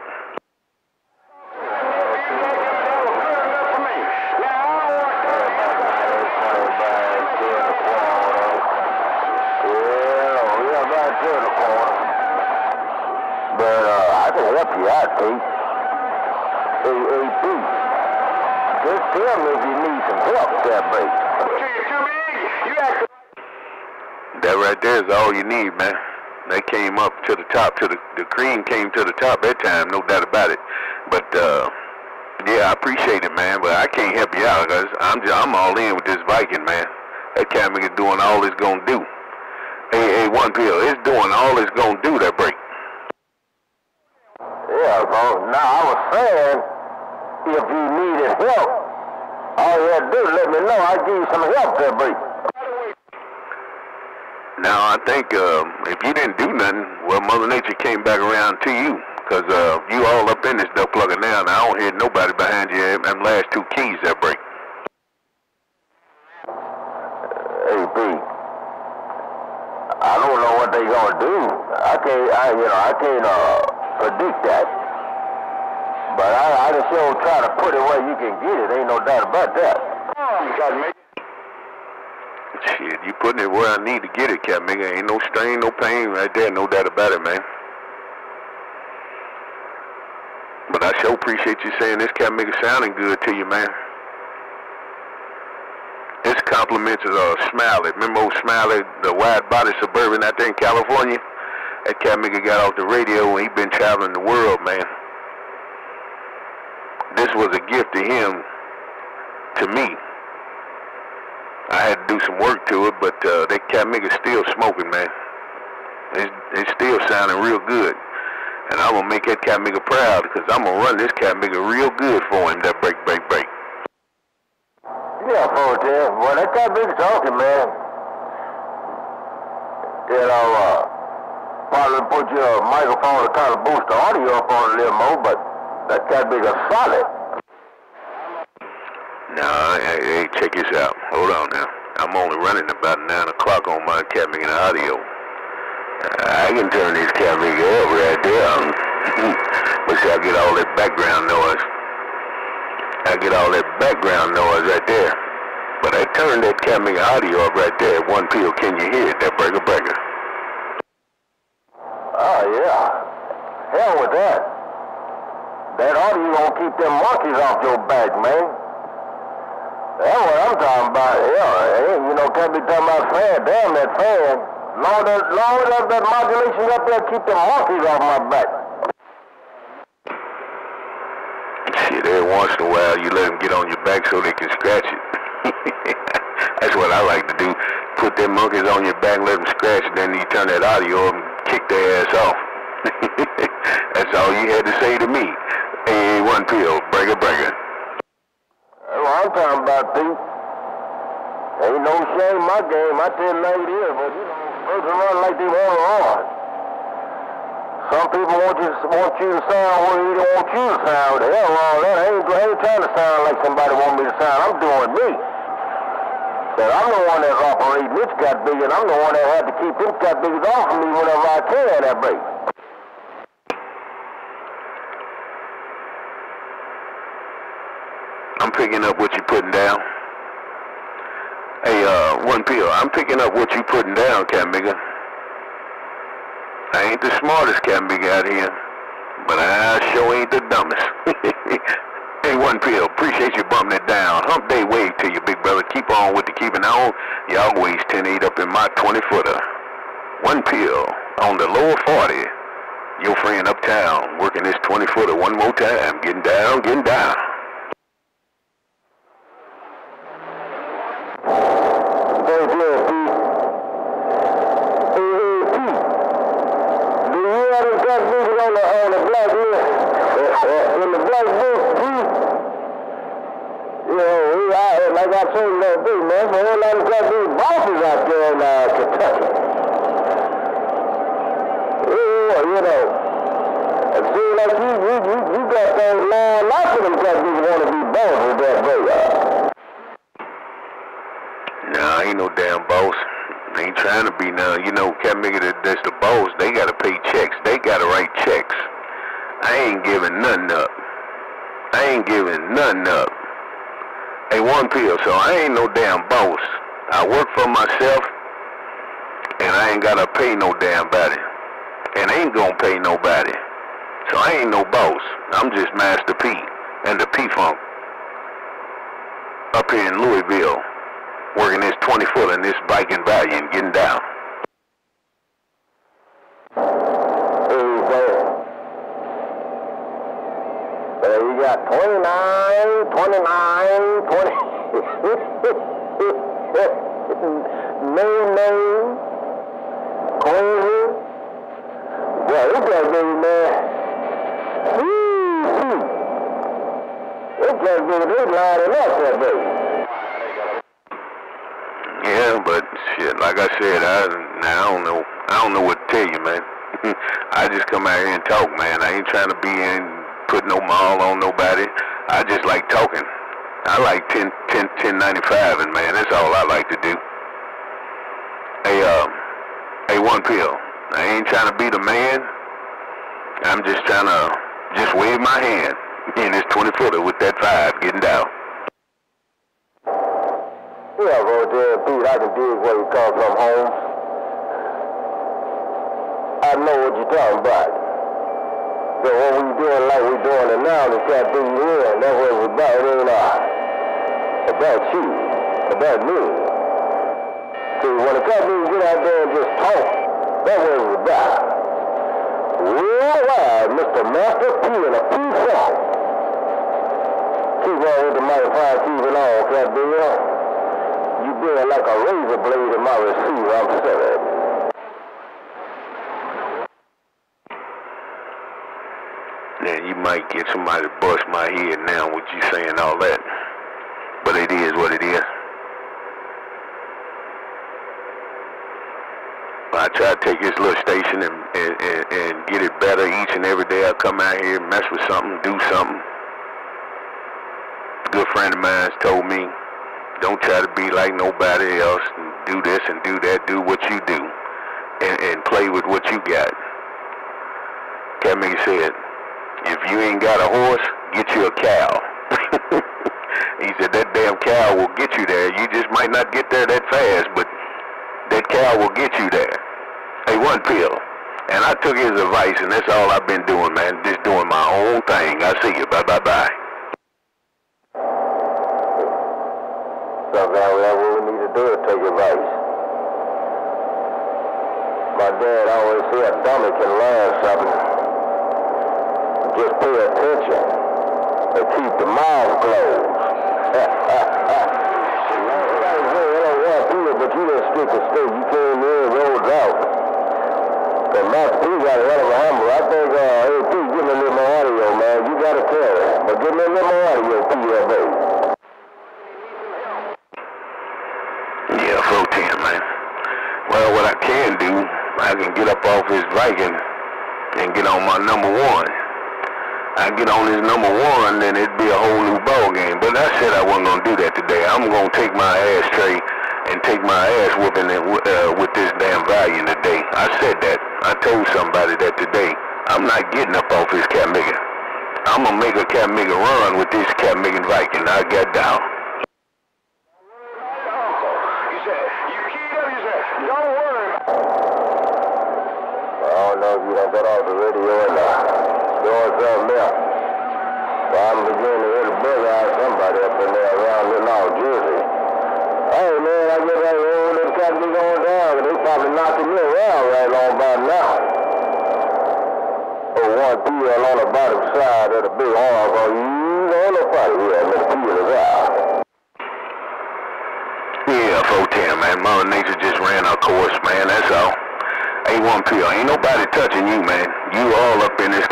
That right there is all you need, man. They came up to the top, to the the cream came to the top that time, no doubt about it. But uh, yeah, I appreciate it, man. But I can't help you out because I'm just, I'm all in with this Viking, man. That cat is doing all it's gonna do. Hey, hey, one pill, it's doing all it's gonna do. That break. Yeah, so now I was saying, if you needed help, all you had to do is let me know. I'll give you some help, that break. Now I think uh, if you didn't do nothing, well, Mother Nature came back around to you. Cause uh, you all up in this duck plugger now, and I don't hear nobody behind you. Them last two keys that break. Hey, B. I don't know what they gonna do. I can't, I, you know, I can't uh, predict that. But I, I just sure try to put it where you can get it. Ain't no doubt about that. Shit, you putting it where I need to get it, Cat Nigga. Ain't no strain, no pain right there, no doubt about it, man. But I sure appreciate you saying this Cat Nigga sounding good to you, man. This compliments is uh, Smiley. Remember old Smiley, the wide body suburban out there in California? That Cat Nigga got off the radio and he been traveling the world, man. This was a gift to him, to me. I had to do some work to it, but uh, that cat nigga still smoking, man. It's, it's still sounding real good. And I'm going to make that cat nigga proud because I'm going to run this cat nigga real good for him, that break, break, break. Yeah, for it, Well, that got big talking, man. You know, uh, probably put your microphone to kind of boost the audio up on a little more, but that cat big a solid. Nah, hey, hey, check this out. Hold on now. I'm only running about 9 o'clock on my Capmega audio. I can turn this Capmega up right there. Um, but see, I get all that background noise. I get all that background noise right there. But I turned that Capmega audio up right there. At One pill, can you hear it? That breaker breaker. Oh, yeah. Hell with that. That audio gonna keep them monkeys off your back, man. That's what I'm talking about. Yeah, hey, you know, can't be talking about fan. Damn that fan. Lower that, uh, lower that, uh, that modulation up there, keep the monkeys off my back. Shit, every once in a while you let them get on your back so they can scratch it. That's what I like to do. Put them monkeys on your back, let them scratch then you turn that audio up and kick their ass off. That's all you had to say to me. Hey, one pill, breaker a what I'm talking about, Pete. Ain't no shame my game. I tell you like it is, but you know, person run like they want to run. Some people want you want you to sound where you don't want you to sound. Hell wrong that. I ain't, I ain't trying to sound like somebody want me to sound. I'm doing me. But I'm the one that's operating this big, and I'm the one that had to keep this cat big off of me whenever I can that break. I'm picking up what you're putting down. Hey, uh, one pill. I'm picking up what you're putting down, Capmega. I ain't the smartest Capmega out here, but I sure ain't the dumbest. hey, one pill. Appreciate you bumping it down. Hump day wave to you, big brother. Keep on with the keeping on. You always 10-8 up in my 20-footer. One pill on the lower 40. Your friend uptown working this 20-footer one more time. Getting down, getting down. Thank you, Pete. Hey, hey, Pete. Do you have them cat bitches on the, on the black list? In the black book, Pete? Yeah, we, I, like I told you that day, man, there's a whole lot of bitch bosses out there in uh, Kentucky. Yeah, you know. It seems like you, you, you, you got things lined lots of them bitches want to be bosses that way. Uh. Nah, ain't no damn boss. Ain't trying to be now. You know, Capmega that, that's the boss. They gotta pay checks. They gotta write checks. I ain't giving nothing up. I ain't giving nothing up. Hey, one pill, so I ain't no damn boss. I work for myself, and I ain't gotta pay no damn body. And I ain't gonna pay nobody. So I ain't no boss. I'm just Master P and the P-Funk up here in Louisville working this 20 foot in this biking valley and getting down. There. You got 29, 29, 20. name, name. Crazy. Yeah, this guy baby, man. Woo-hoo. This guy baby, they lining up that baby. Yeah, but shit, like I said, I, I don't know, I don't know what to tell you, man. I just come out here and talk, man. I ain't trying to be in, put no maul on nobody. I just like talking. I like 10, 10, 1095, and man, that's all I like to do. Hey, um, hey, one pill. I ain't trying to be the man. I'm just trying to just wave my hand in this 20 footer with that five getting down. Yeah, Roger, Pete, I can dig where you come from home. I know what you're talking about. But when we doing like we doing it now, the cat do you in, that's what it's about, it ain't uh, about you, about me. See, when the cat do get out there and just talk, that's what it's about. Worldwide, Mr. Master P and a P-Funk. Keep on with the microphone, keep it on, cat do you being like a razor blade in my receiver, I'm sorry. Then you might get somebody to bust my head now with you saying all that. But it is what it is. I try to take this little station and, and, and, and get it better each and every day. I come out here, mess with something, do something. A good friend of mine told me, don't try to be like nobody else. And do this and do that. Do what you do, and, and play with what you got. Cammy said, if you ain't got a horse, get you a cow. he said that damn cow will get you there. You just might not get there that fast, but that cow will get you there. Hey, one pill. And I took his advice, and that's all I've been doing, man. Just doing my own thing. I see you. Bye, bye, bye. Sometimes that's what we need to do is take advice. My dad always said a dummy can learn something. Just pay attention and keep the mouth closed. but you didn't stick to state. You came in, rolled out. And Master P got a hell of a hammer. I think, uh, hey, P, give me a little more audio, man. You got to tell it. But give me a little more audio, PFA. Yeah, 410, man. Well, what I can do, I can get up off his Viking and get on my number one. I get on his number one, then it'd be a whole new ball game. But I said I wasn't gonna do that today. I'm gonna take my ashtray and take my ass whooping it, uh, with this damn Valiant today. I said that. I told somebody that today. I'm not getting up off this Cat Miggin. I'm gonna make a Cat Miggin run with this Cat Miggin Viking. I got down. You said, you keyed up, you said, don't worry. I don't know if you done got off the radio uh, or not. Doing something else. But I'm beginning to hear the bug out of somebody up in there around in North Jersey. Hey man, I guess that old little cat be going down, but they probably knocking me around right on by now. Oh, one peel on the bottom side of the big horn gonna use on the body here, and the peel is out. Yeah, 410, man. Mother Nature just ran our course, man. That's all. A1 pill. Ain't nobody touching you, man. You all up in this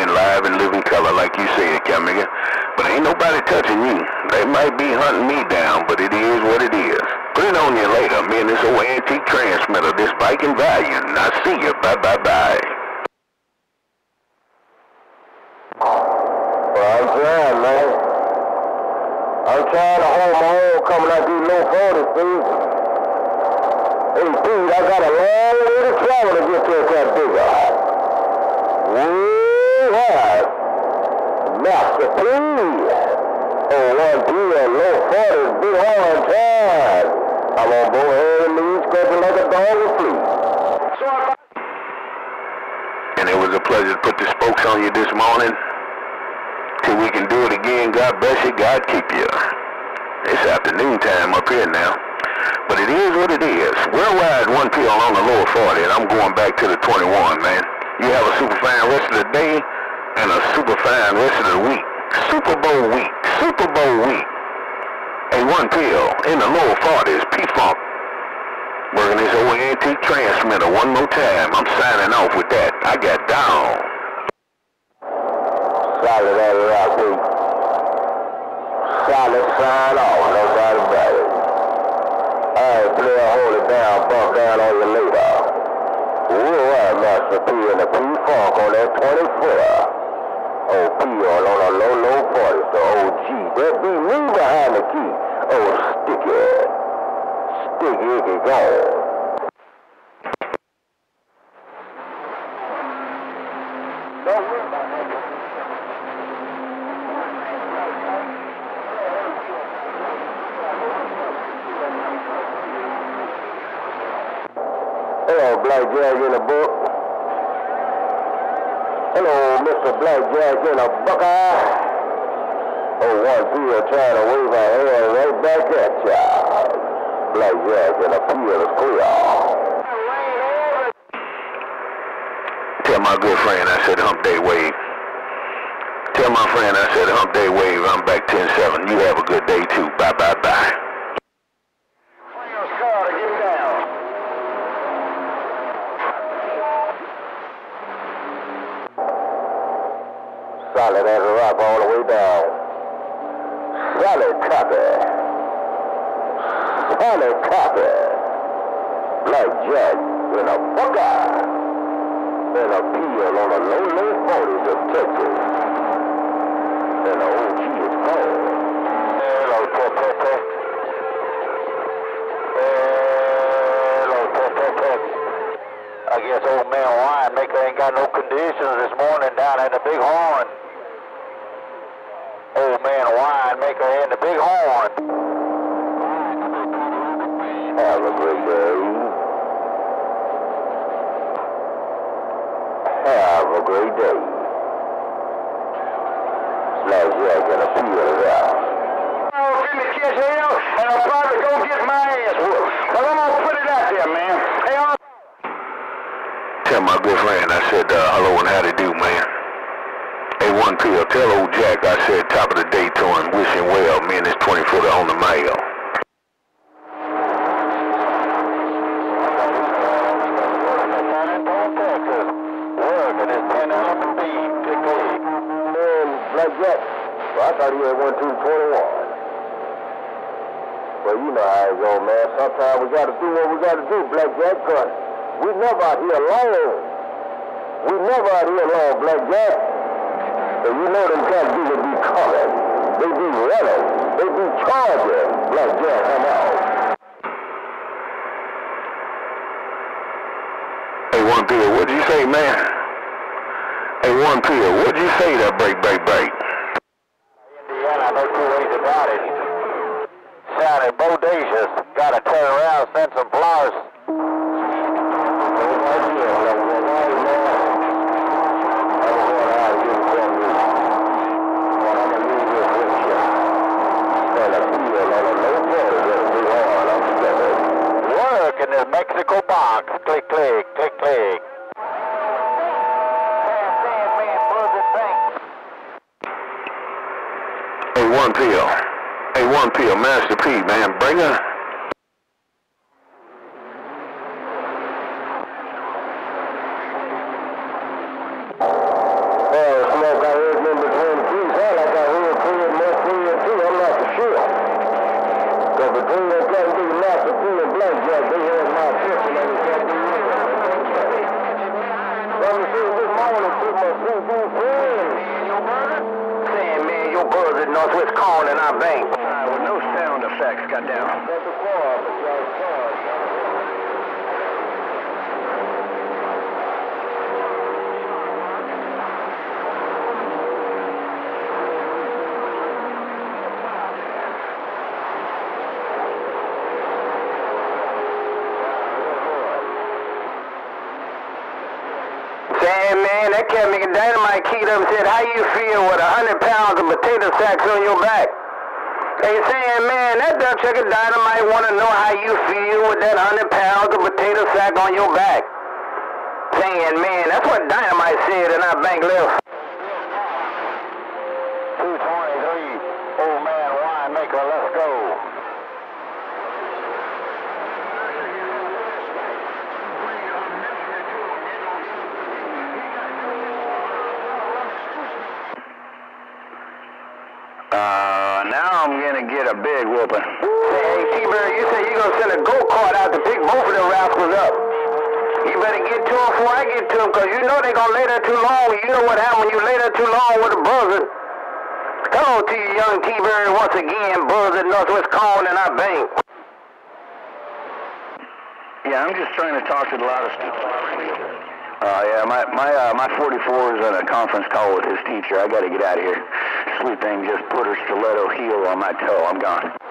and live and living color, like you said, Camiga. But ain't nobody touching you. They might be hunting me down, but it is what it is. Put it on you later. Me and this old antique transmitter, this Viking Valiant. I see you. Bye, bye, bye. Well, I'm trying, man. I'm trying to hold my own coming out these low 40s, Steve. Pete, I got a long way to travel to get to that bigger. Way hard. Master P. Oh, one P and low 40s, big horn time. I'm on both hands and knees, scratching like a dog with And it was a pleasure to put the spokes on you this morning. Till we can do it again, God bless you, God keep you. It's afternoon time up here now. But it is what it is. Worldwide one pill on the lower 40, and I'm going back to the 21, man. You have a super fine rest of the day and a super fine rest of the week. Super Bowl week. Super Bowl week. A one pill in the lower 40s, P-Funk. Working this old antique transmitter one more time. I'm signing off with that. I got down. Solid out, Pete. Solid sign off, no doubt about it. Alright, player, hold it down, bump down on you later. Alright, Master P and the P-Funk on that 20 footer. Oh, P on on a low, low 40, so OG. That be me behind the key. Oh, sticky. Sticky, icky, gone. Don't worry about that. Hello, Blackjack in a book. Hello, Mr. Blackjack in a Buckeye. Oh, one field trying to wave our hand right back at ya. Blackjack in a field of square. Tell my good friend I said hump day wave. Tell my friend I said hump day wave. I'm back 10-7. You have a good day too. Bye bye bye. Clear scar to get down. Solid as a rock all the way down. Solid copy. Solid copy. Blackjack when a Buckeye a peel on low, low 40s of Texas. And the OG is gone. Hello, Tete. Hello, Tete. I guess old man winemaker ain't got no conditions this morning down at the Big Horn. Old man winemaker in the Big Horn. Have a great day. Have a great day. Slash Jack and a peel it out. Oh, give me kiss hell, and I'll probably go get my ass whooped. But I'm gonna put it out there, man. Hey, I'm Tell my good friend, I said, uh, hello and how to do, man. Hey, one pill, tell old Jack I said top of the day to him well, me and this 20 footer on the mail. Black Jack. Well, I thought he had one two twenty one. Well, you know how it go, man. Sometimes we gotta do what we gotta do, Black Jack, cause we never out here alone. We never out here alone, Black Jack. And you know them cats do be coming. They be running. They be charging. Black Jack. Hey, one pill, what'd you say, man? Hey, one pill, what'd you say that break, break, break? Indiana, no two ways about it. Sounded bodacious. Gotta turn around, send some flowers. Mexico box. Click, click, click, click. Hey, one pill. Hey, one pill, Master P, man, bring her. Well, smoke I heard in between the trees. Hell, like I heard three and more three and two. I'm not for sure. Because between that cat and big master P and blackjack, they had my attention and it can't be Let me see this morning, keep my CB friends. saying, man, your buzz at Northwest Corn and our bank. with no sound effects, goddamn. That's the car, but y'all charge. Saying, man, dynamite keyed up and said, how you feel with a hundred pounds of potato sacks on your back? They saying, man, that Dutch chicken dynamite want to know how you feel with that hundred pounds of potato sack on your back. Saying, man, that's what dynamite said in our bank left. 223, old man winemaker, let's go. Uh, now I'm gonna get a big whooping. Hey, T-Bird, you said you gonna send a go-kart out to pick both of them rascals up. You better get to them before I get to them, because you know they gonna lay there too long. You know what happened when you lay there too long with a buzzard. Hello to you, young T-Bird, once again, buzzard, Northwest Corn, and I bank. Yeah, I'm just trying to talk to a lot of stuff. Uh, yeah, my my uh, my 44 is on a conference call with his teacher. I got to get out of here. Sweet thing just put her stiletto heel on my toe. I'm gone.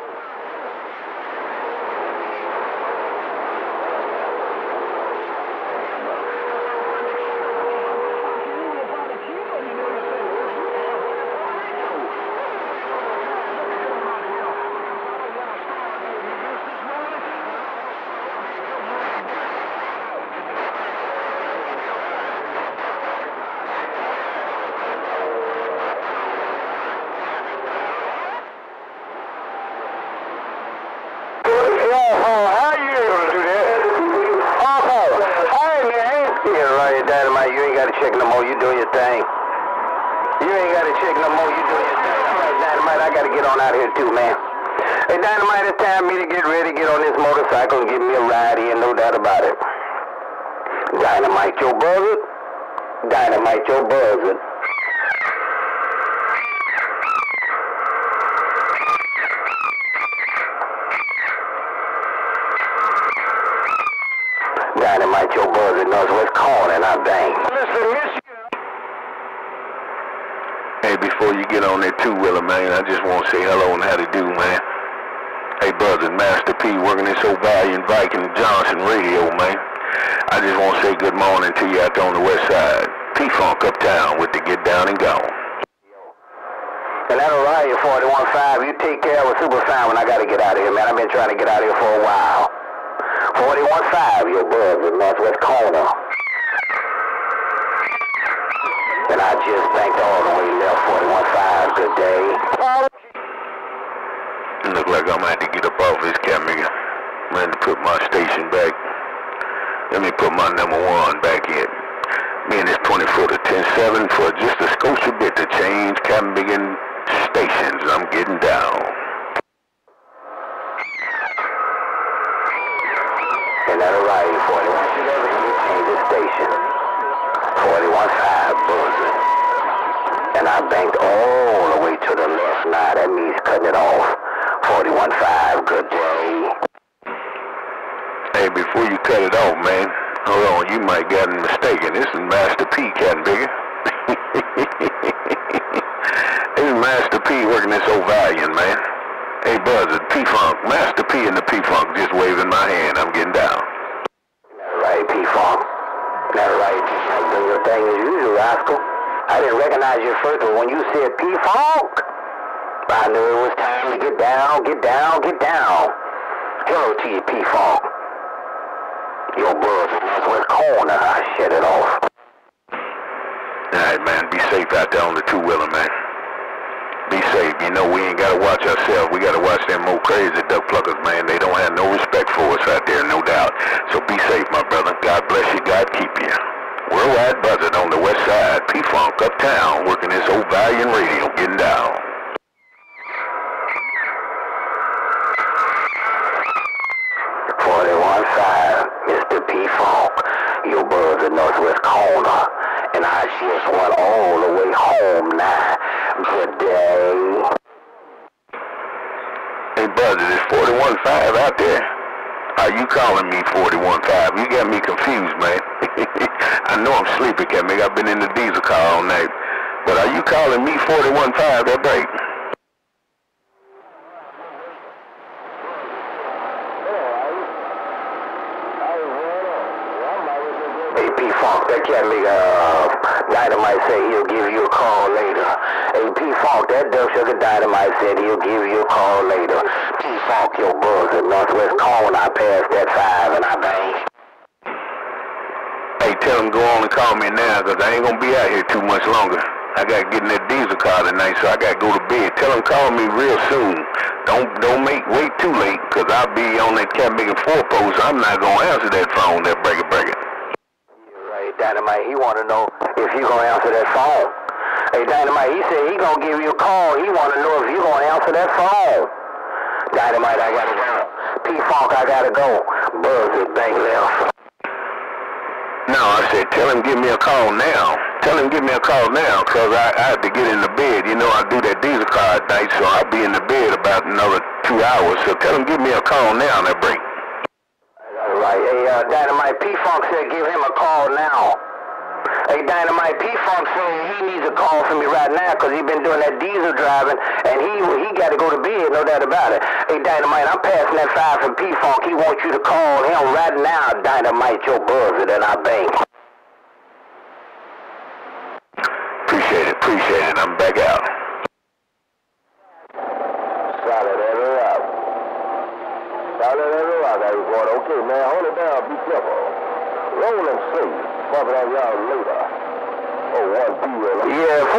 Just went all the way home now. Good day. Hey, Buzzard, is 41.5 out there? Are you calling me 41.5? You got me confused, man. I know I'm sleepy, nigga. I've been in the diesel car all night. But are you calling me 41.5 that break? Hey, P Funk, that cat nigga, uh, Dynamite say he'll give you a call later. Hey, P Funk, that Duck Sugar Dynamite said he'll give you a call later. P Funk, your buzz in Northwest Corner. I passed that five and I bang. Hey, tell him go on and call me now, 'cause I ain't gonna be out here too much longer. I gotta get in that diesel car tonight, so I gotta go to bed. Tell him call me real soon. Don't don't make wait too late, 'cause I'll be on that cat making four post. I'm not gonna answer that phone, that breaker breaker. You're right, Dynamite. He want to know if you gonna answer that phone. Hey, Dynamite, he said he gonna give you a call. He want to know if you gonna answer that phone. Dynamite, I gotta go. P Funk, I gotta go. Buzz it, bank left. Said tell him give me a call now. Tell him give me a call now, 'cause I, I have to get in the bed. You know I do that diesel car at night, so I'll be in the bed about another two hours. So tell him give me a call now, on that break. All right. Hey, uh, Dynamite, P Funk said give him a call now. Hey, Dynamite, P Funk said he needs a call from me right now because he been doing that diesel driving and he he got to go to bed, no doubt about it. Hey, Dynamite, I'm passing that five from P Funk. He wants you to call him right now, Dynamite, your buzzer, and I bank. Appreciate it. I'm back out. Solid every route. Solid every route, that report. Okay, man, hold it down. Be careful. Roll and see. Bumping on y'all later. Oh, one zero. Yeah,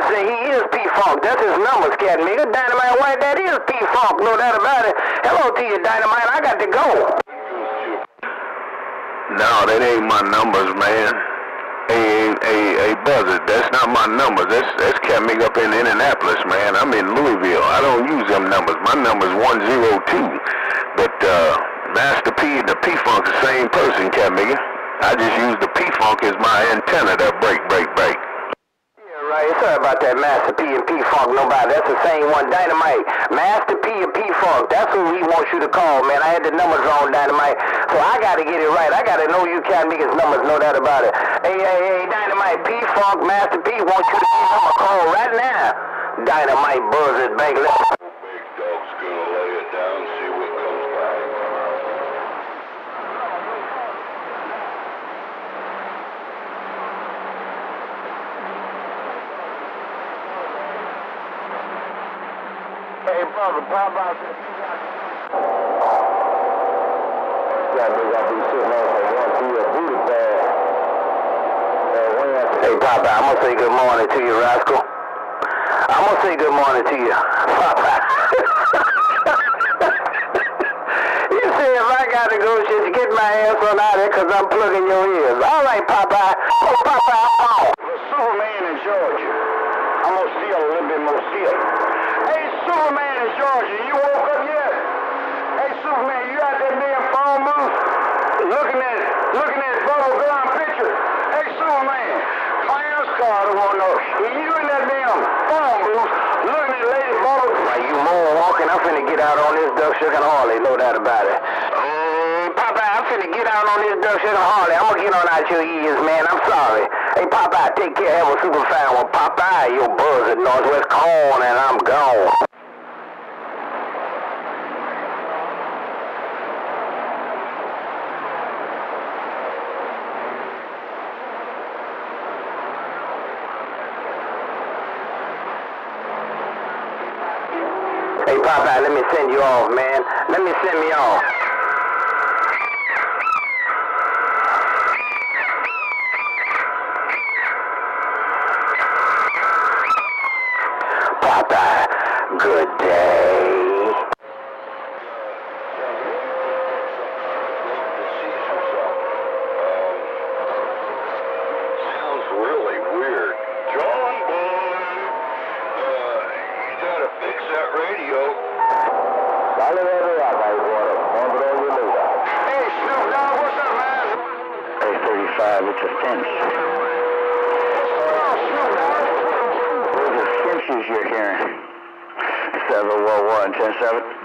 41.5 say he is P-Funk. That's his number, scat nigga. Dynamite White, that is P-Funk. No doubt about it. Hello to you, Dynamite. I got to go. No, that ain't my numbers, man. Hey, hey, hey, Buzzard, that's not my number. That's that's me up in Indianapolis, man. I'm in Louisville. I don't use them numbers. My number's 102. But uh, Master P and the P Funk the same person, Cat Nigga. I just use the P-Funk as my antenna to break, break, break. Right. Sorry about that Master P and P Funk. Nobody. That's the same one. Dynamite. Master P and P Funk. That's who he wants you to call, man. I had the numbers wrong, Dynamite. So I got to get it right. I got to know you can't make his numbers. No doubt about it. Hey, hey, hey, Dynamite. P Funk. Master P wants you to give him a call right now. Dynamite Buzzard Bank. Hey, brother, pop out. Yeah, they got be sitting on for one through a booty bag. Hey, Papa, I'm gonna say good morning to you, rascal. I'm gonna say good morning to you, Papa. you say if I gotta go, just get my ass on out of here, cause I'm plugging your ears. All right, Papa. Oh, Papa, I'm on. Superman in Georgia. I'm gonna see a little bit more. Hey, Superman in Georgia, you woke up yet? Hey, Superman, you out that damn phone booth looking at looking at bubble gum picture? Hey, Superman, Clarence Carter wanna know, is you in that damn phone booth looking at Lady Bubble? Why, you moonwalking? I'm finna get out on this duck sugar Harley, no doubt about it. Papa, I'm finna get out on this duck sugar Harley. I'm gonna get on out your ears, man. I'm sorry. Hey, Popeye, take care. Have a super fine one. Popeye, your buzz at Northwest Corn, and I'm gone. Hey, Popeye, let me send you off, man. Let me send me off. Popeye, good day. Sounds really weird. John boy, uh, you gotta fix that radio. Hey, Snoop Dogg, what's up, man? Hey, 35, it's a Finch. Oh, Snoop Dogg. Those are Finches you're hearing. 711, 107.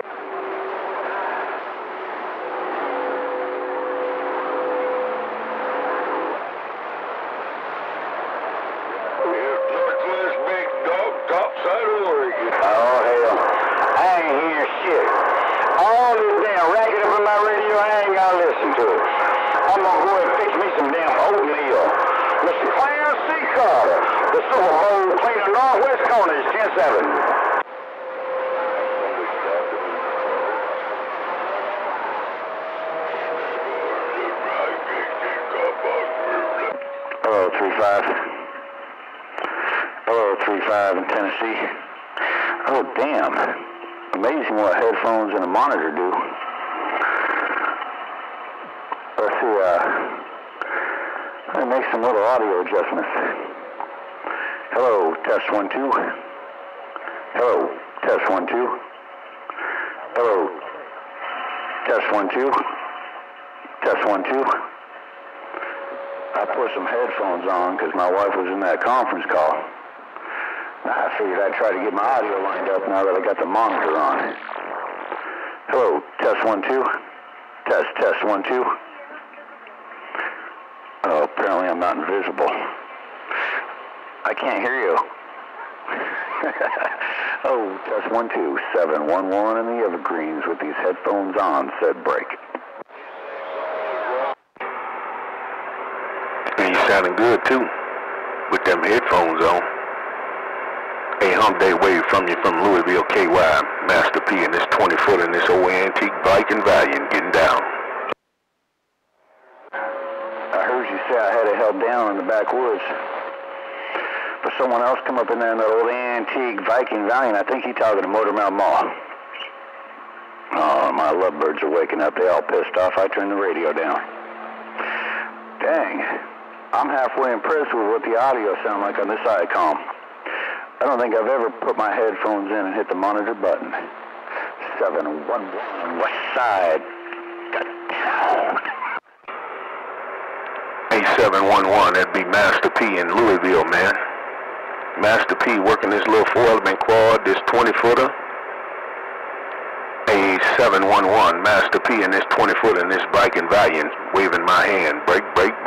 Northwest Big Dog, topside of Oregon. Oh, hell. I ain't hear shit. All this damn racket up in my radio, I ain't gotta listen to it. I'm gonna go and fix me some damn oatmeal. Mr. Clarence C. Carter, the Super Bowl cleaner Northwest Corners, 10-7. Hello, 35. Hello, 35 in Tennessee. Oh, damn. Amazing what headphones and a monitor do. Let's see, uh, let me make some little audio adjustments. Hello, test one, two. Hello, test one, two. Hello, test one, two. Test one, two. I put some headphones on because my wife was in that conference call. I figured I'd try to get my audio lined up now that I got the monitor on. Hello, test one, two. Test, test one, two. Oh, apparently I'm not invisible. I can't hear you. oh, test one, two. Seven, one, one in the Evergreens with these headphones on, said break. And you sounding good too, with them headphones on. A hump day wave from you from Louisville, KY, Master P, and this 20 foot and this old antique Viking Valiant getting down. I heard you say I had it held down in the backwoods. But someone else come up in there in that old antique Viking Valiant. I think he talking to Motor Mount Mall. Oh, my lovebirds are waking up. They all pissed off. I turned the radio down. Dang. I'm halfway impressed with what the audio sound like on this ICOM. I don't think I've ever put my headphones in and hit the monitor button. 711 West Side. Got down. A711, that'd be Master P in Louisville, man. Master P working this little four-element quad, this 20-footer. A711, Master P in this 20-footer in this Viking Valiant, waving my hand. Break, break,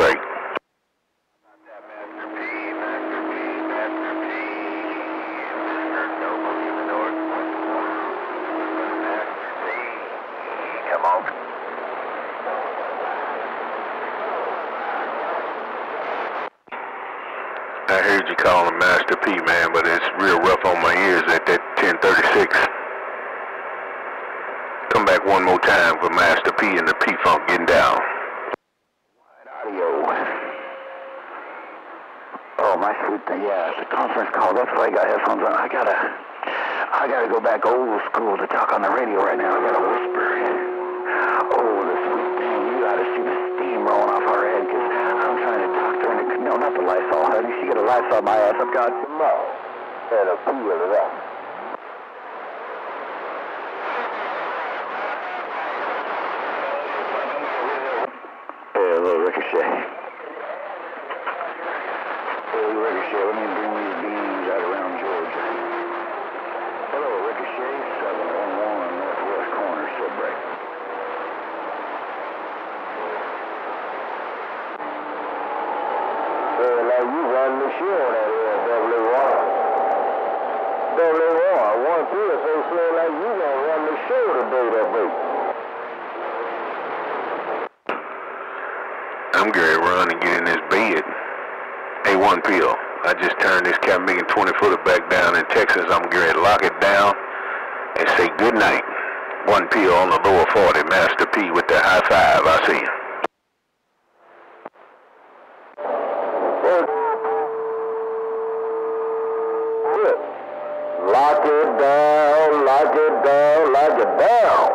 it down.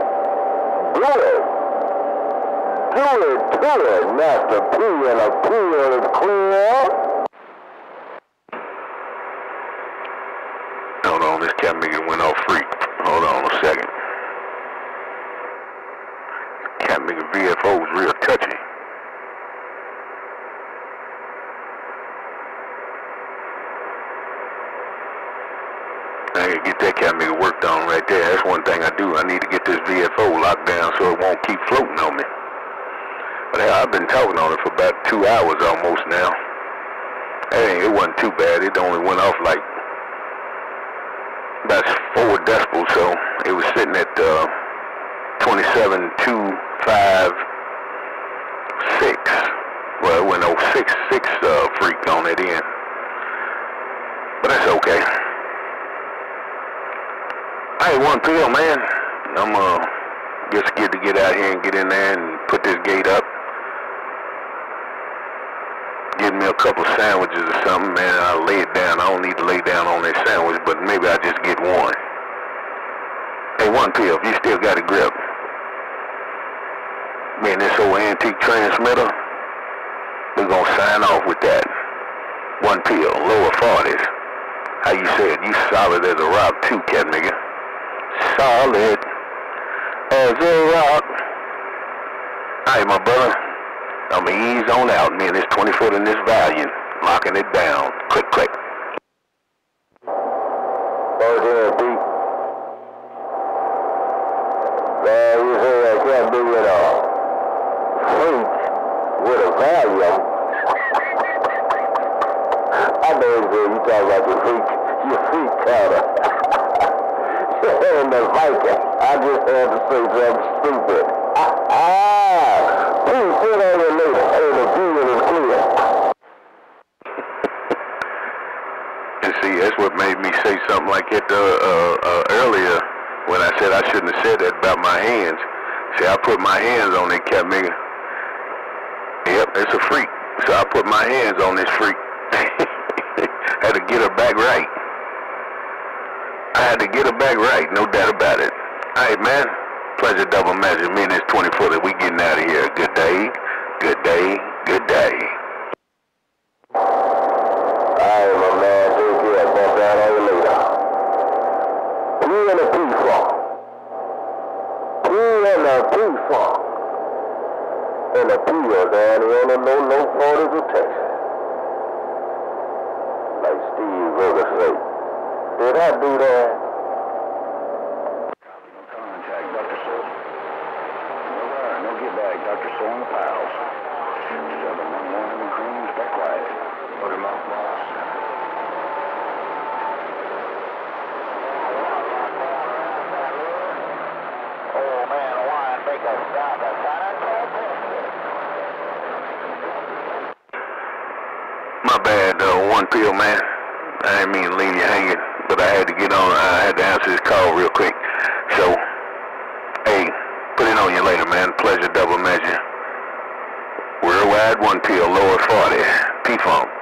Do it. Do it, do it, Master P and a pill is clear. Hold on, this Megan went off freak. Hold on a second. Cap Megan VFO is real touchy. I gotta get that Cap Megan worked on right there. That's one thing I do. I need to get this VFO locked down so it won't keep floating on me. But hell, I've been talking on it for about two hours almost now. Hey, it wasn't too bad. It only went off like about four decibels, so it was sitting at uh, 27, 2, 5, 6. Well, it went over 6, 6 uh, freak on it in. But that's okay. Hey, one pill, man. I'm uh, just scared to get out here and get in there and put this gate up. Give me a couple sandwiches or something, man. I'll lay it down. I don't need to lay down on that sandwich, but maybe I'll just get one. Hey, one pill, you still got a grip. Man, this old antique transmitter, we're gonna sign off with that. One pill, lower 40s. How you said, you solid as a rock too, cat nigga. Solid as a rock. Alright, my brother. I'ma ease on out, man. This 20 foot in this Valiant. Locking it down. Click, click. Right there, Pete. Man, you say I can't be with a freak with a Valium. I know it's good. You talk about the freak. You freak counter. and the Viking. I just had to say something stupid. Ah, Pete, sit on your later. Hey, the view is clear. And see, that's what made me say something like that uh, uh, uh, earlier when I said I shouldn't have said that about my hands. See, I put on that nigga. Yep, it's a freak. So I put my hands on this freak. had to get her back right. I had to get her back right, no doubt about it. All right, man. Pleasure double measure. Me and this 20 footer, we getting out of here. Good day, good day, good day. My bad, uh, one pill man. I didn't mean to leave you hanging, but I had to get on. I had to answer this call real quick. So, hey, put it on you later, man. Pleasure double measure. Worldwide one pill, lower 40. P-Funk.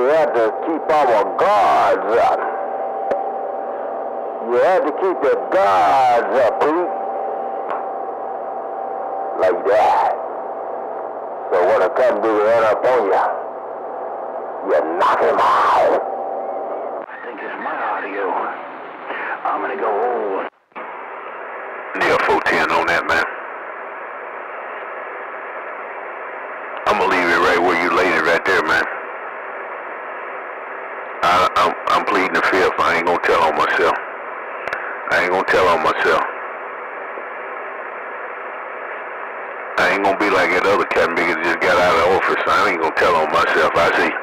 we had to keep our guards up. You had to keep your guards up, Pete. Like that. So when a come do the up on you, you knock him out. I think this might ought to go. I'm gonna go old. Near 410 on that, man. myself. I ain't gonna tell on myself. I ain't gonna be like that other cat nigga just got out of office. I ain't gonna tell on myself. I see.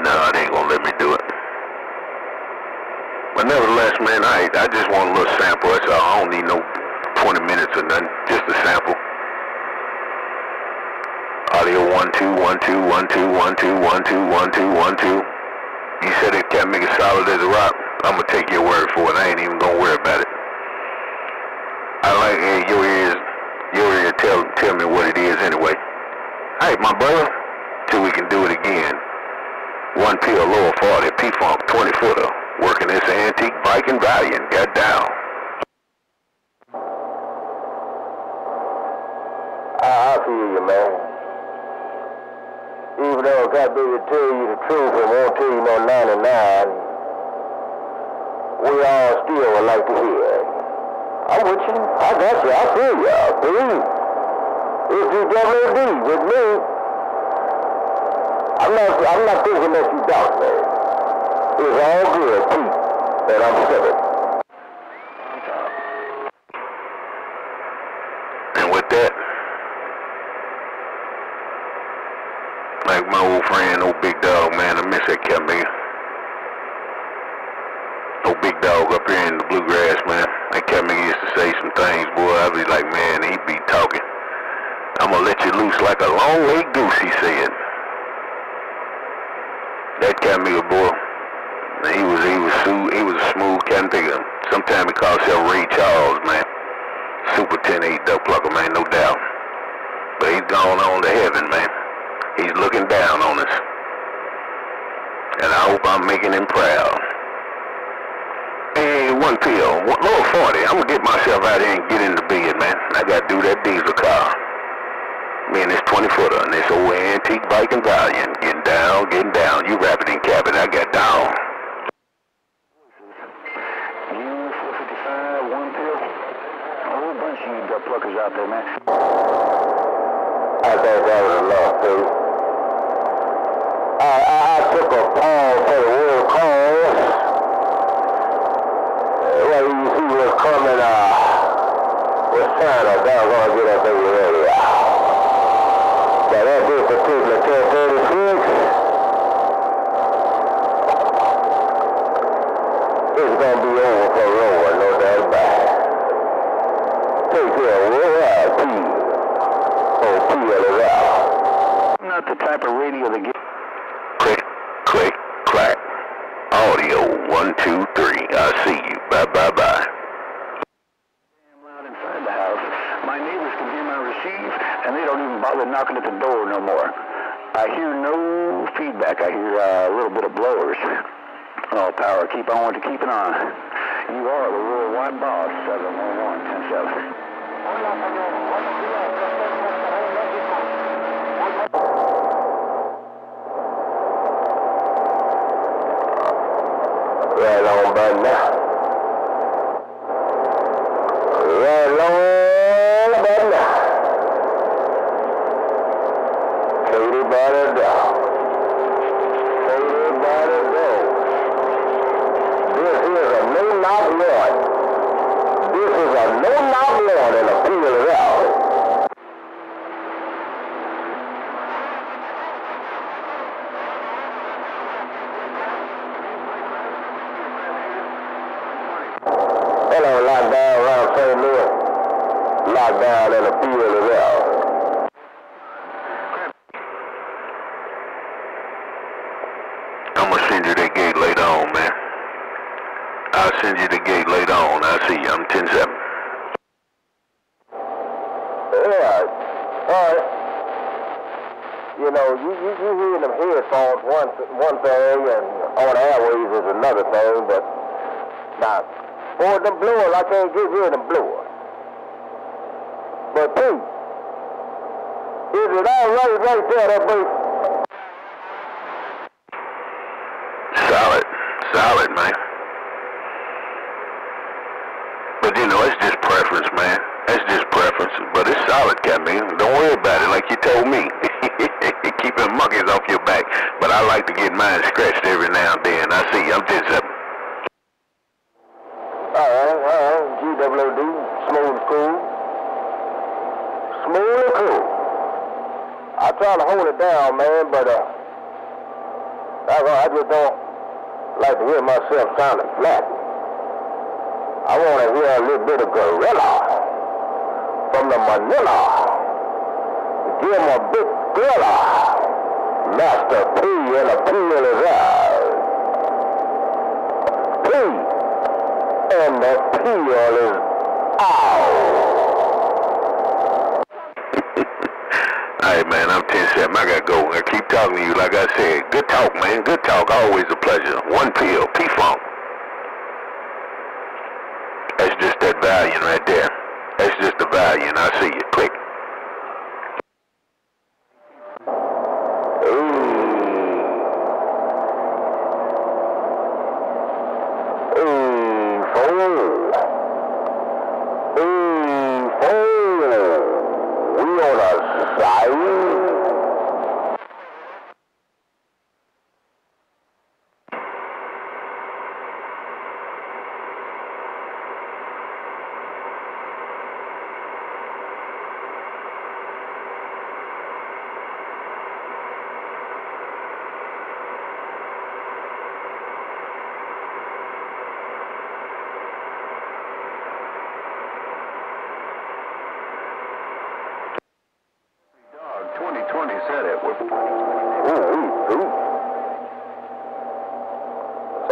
no, it ain't gonna let me do it. But nevertheless, man, I I just want a little sample. That's all. Uh, I don't need no 20 minutes or nothing. Just a sample. Audio one two one two one two one two one two one two one two. You said it can't make it solid as a rock. I'm gonna take your word for it. I ain't even gonna worry about it. I like hey, your ears. Your ear tell tell me what it is anyway. Hey, my brother, till we can do it again. One pill lower 40, P-Funk 20 footer, working this antique bike and Valiant, Get down. I, I feel you, man. Even though I got to tell you the truth, I won't tell you no 99. We all still would like to hear. I'm with you. I got you. I feel you. I believe. If you double D with me, I'm not, I'm not thinking that you doubt me. It's all good, Pete, and I'm seven. Selon Bonne.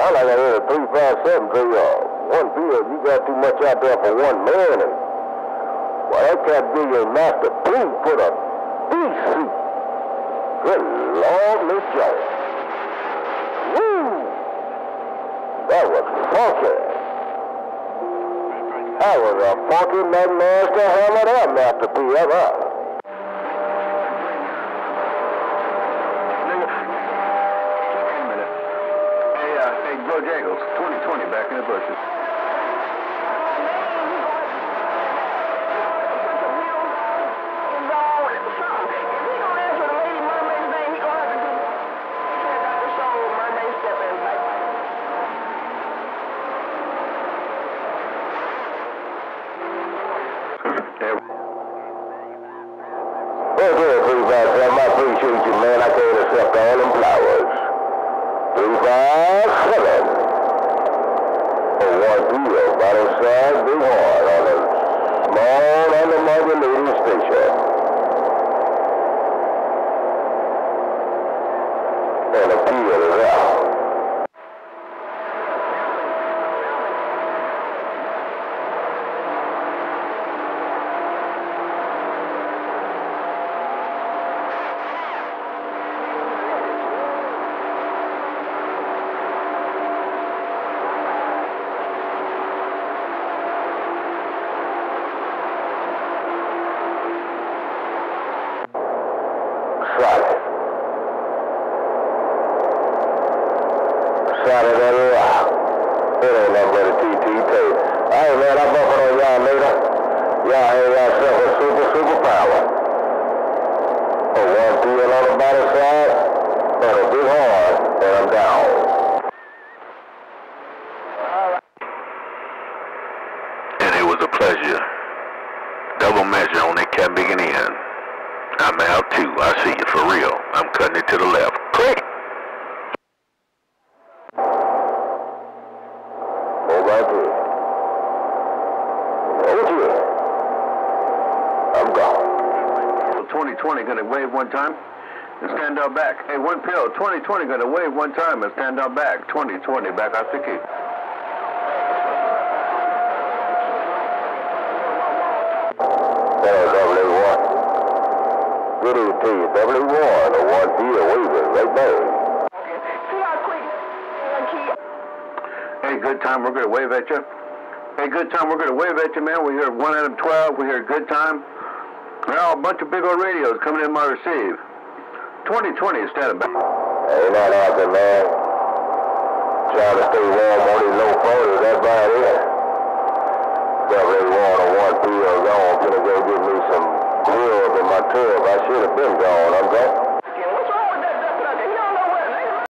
I like I heard a 357 say, uh, one field, you got too much out there for one man. And, well, that cat be your master proof for the DC. Good Lord, Miss Jones. Woo! That was funky. That was a funky McMaster hammer there, Master P. Ever. And out back. 2020 back out the. Hello, W1. Good evening to you. W1, a one right there. Hey, good time. We're going to wave at you. Hey, good time. We're going to wave at you, man. We hear 1 Adam 12. We hear good time. Now, a bunch of big old radios coming in my receive. 2020 is standing back. Ain't that happening, man? Trying to stay warm on these low 40s, that's about it. W1, a one deal gone. Gonna go get me some grub in my tub. I should have been gone. I'm gone.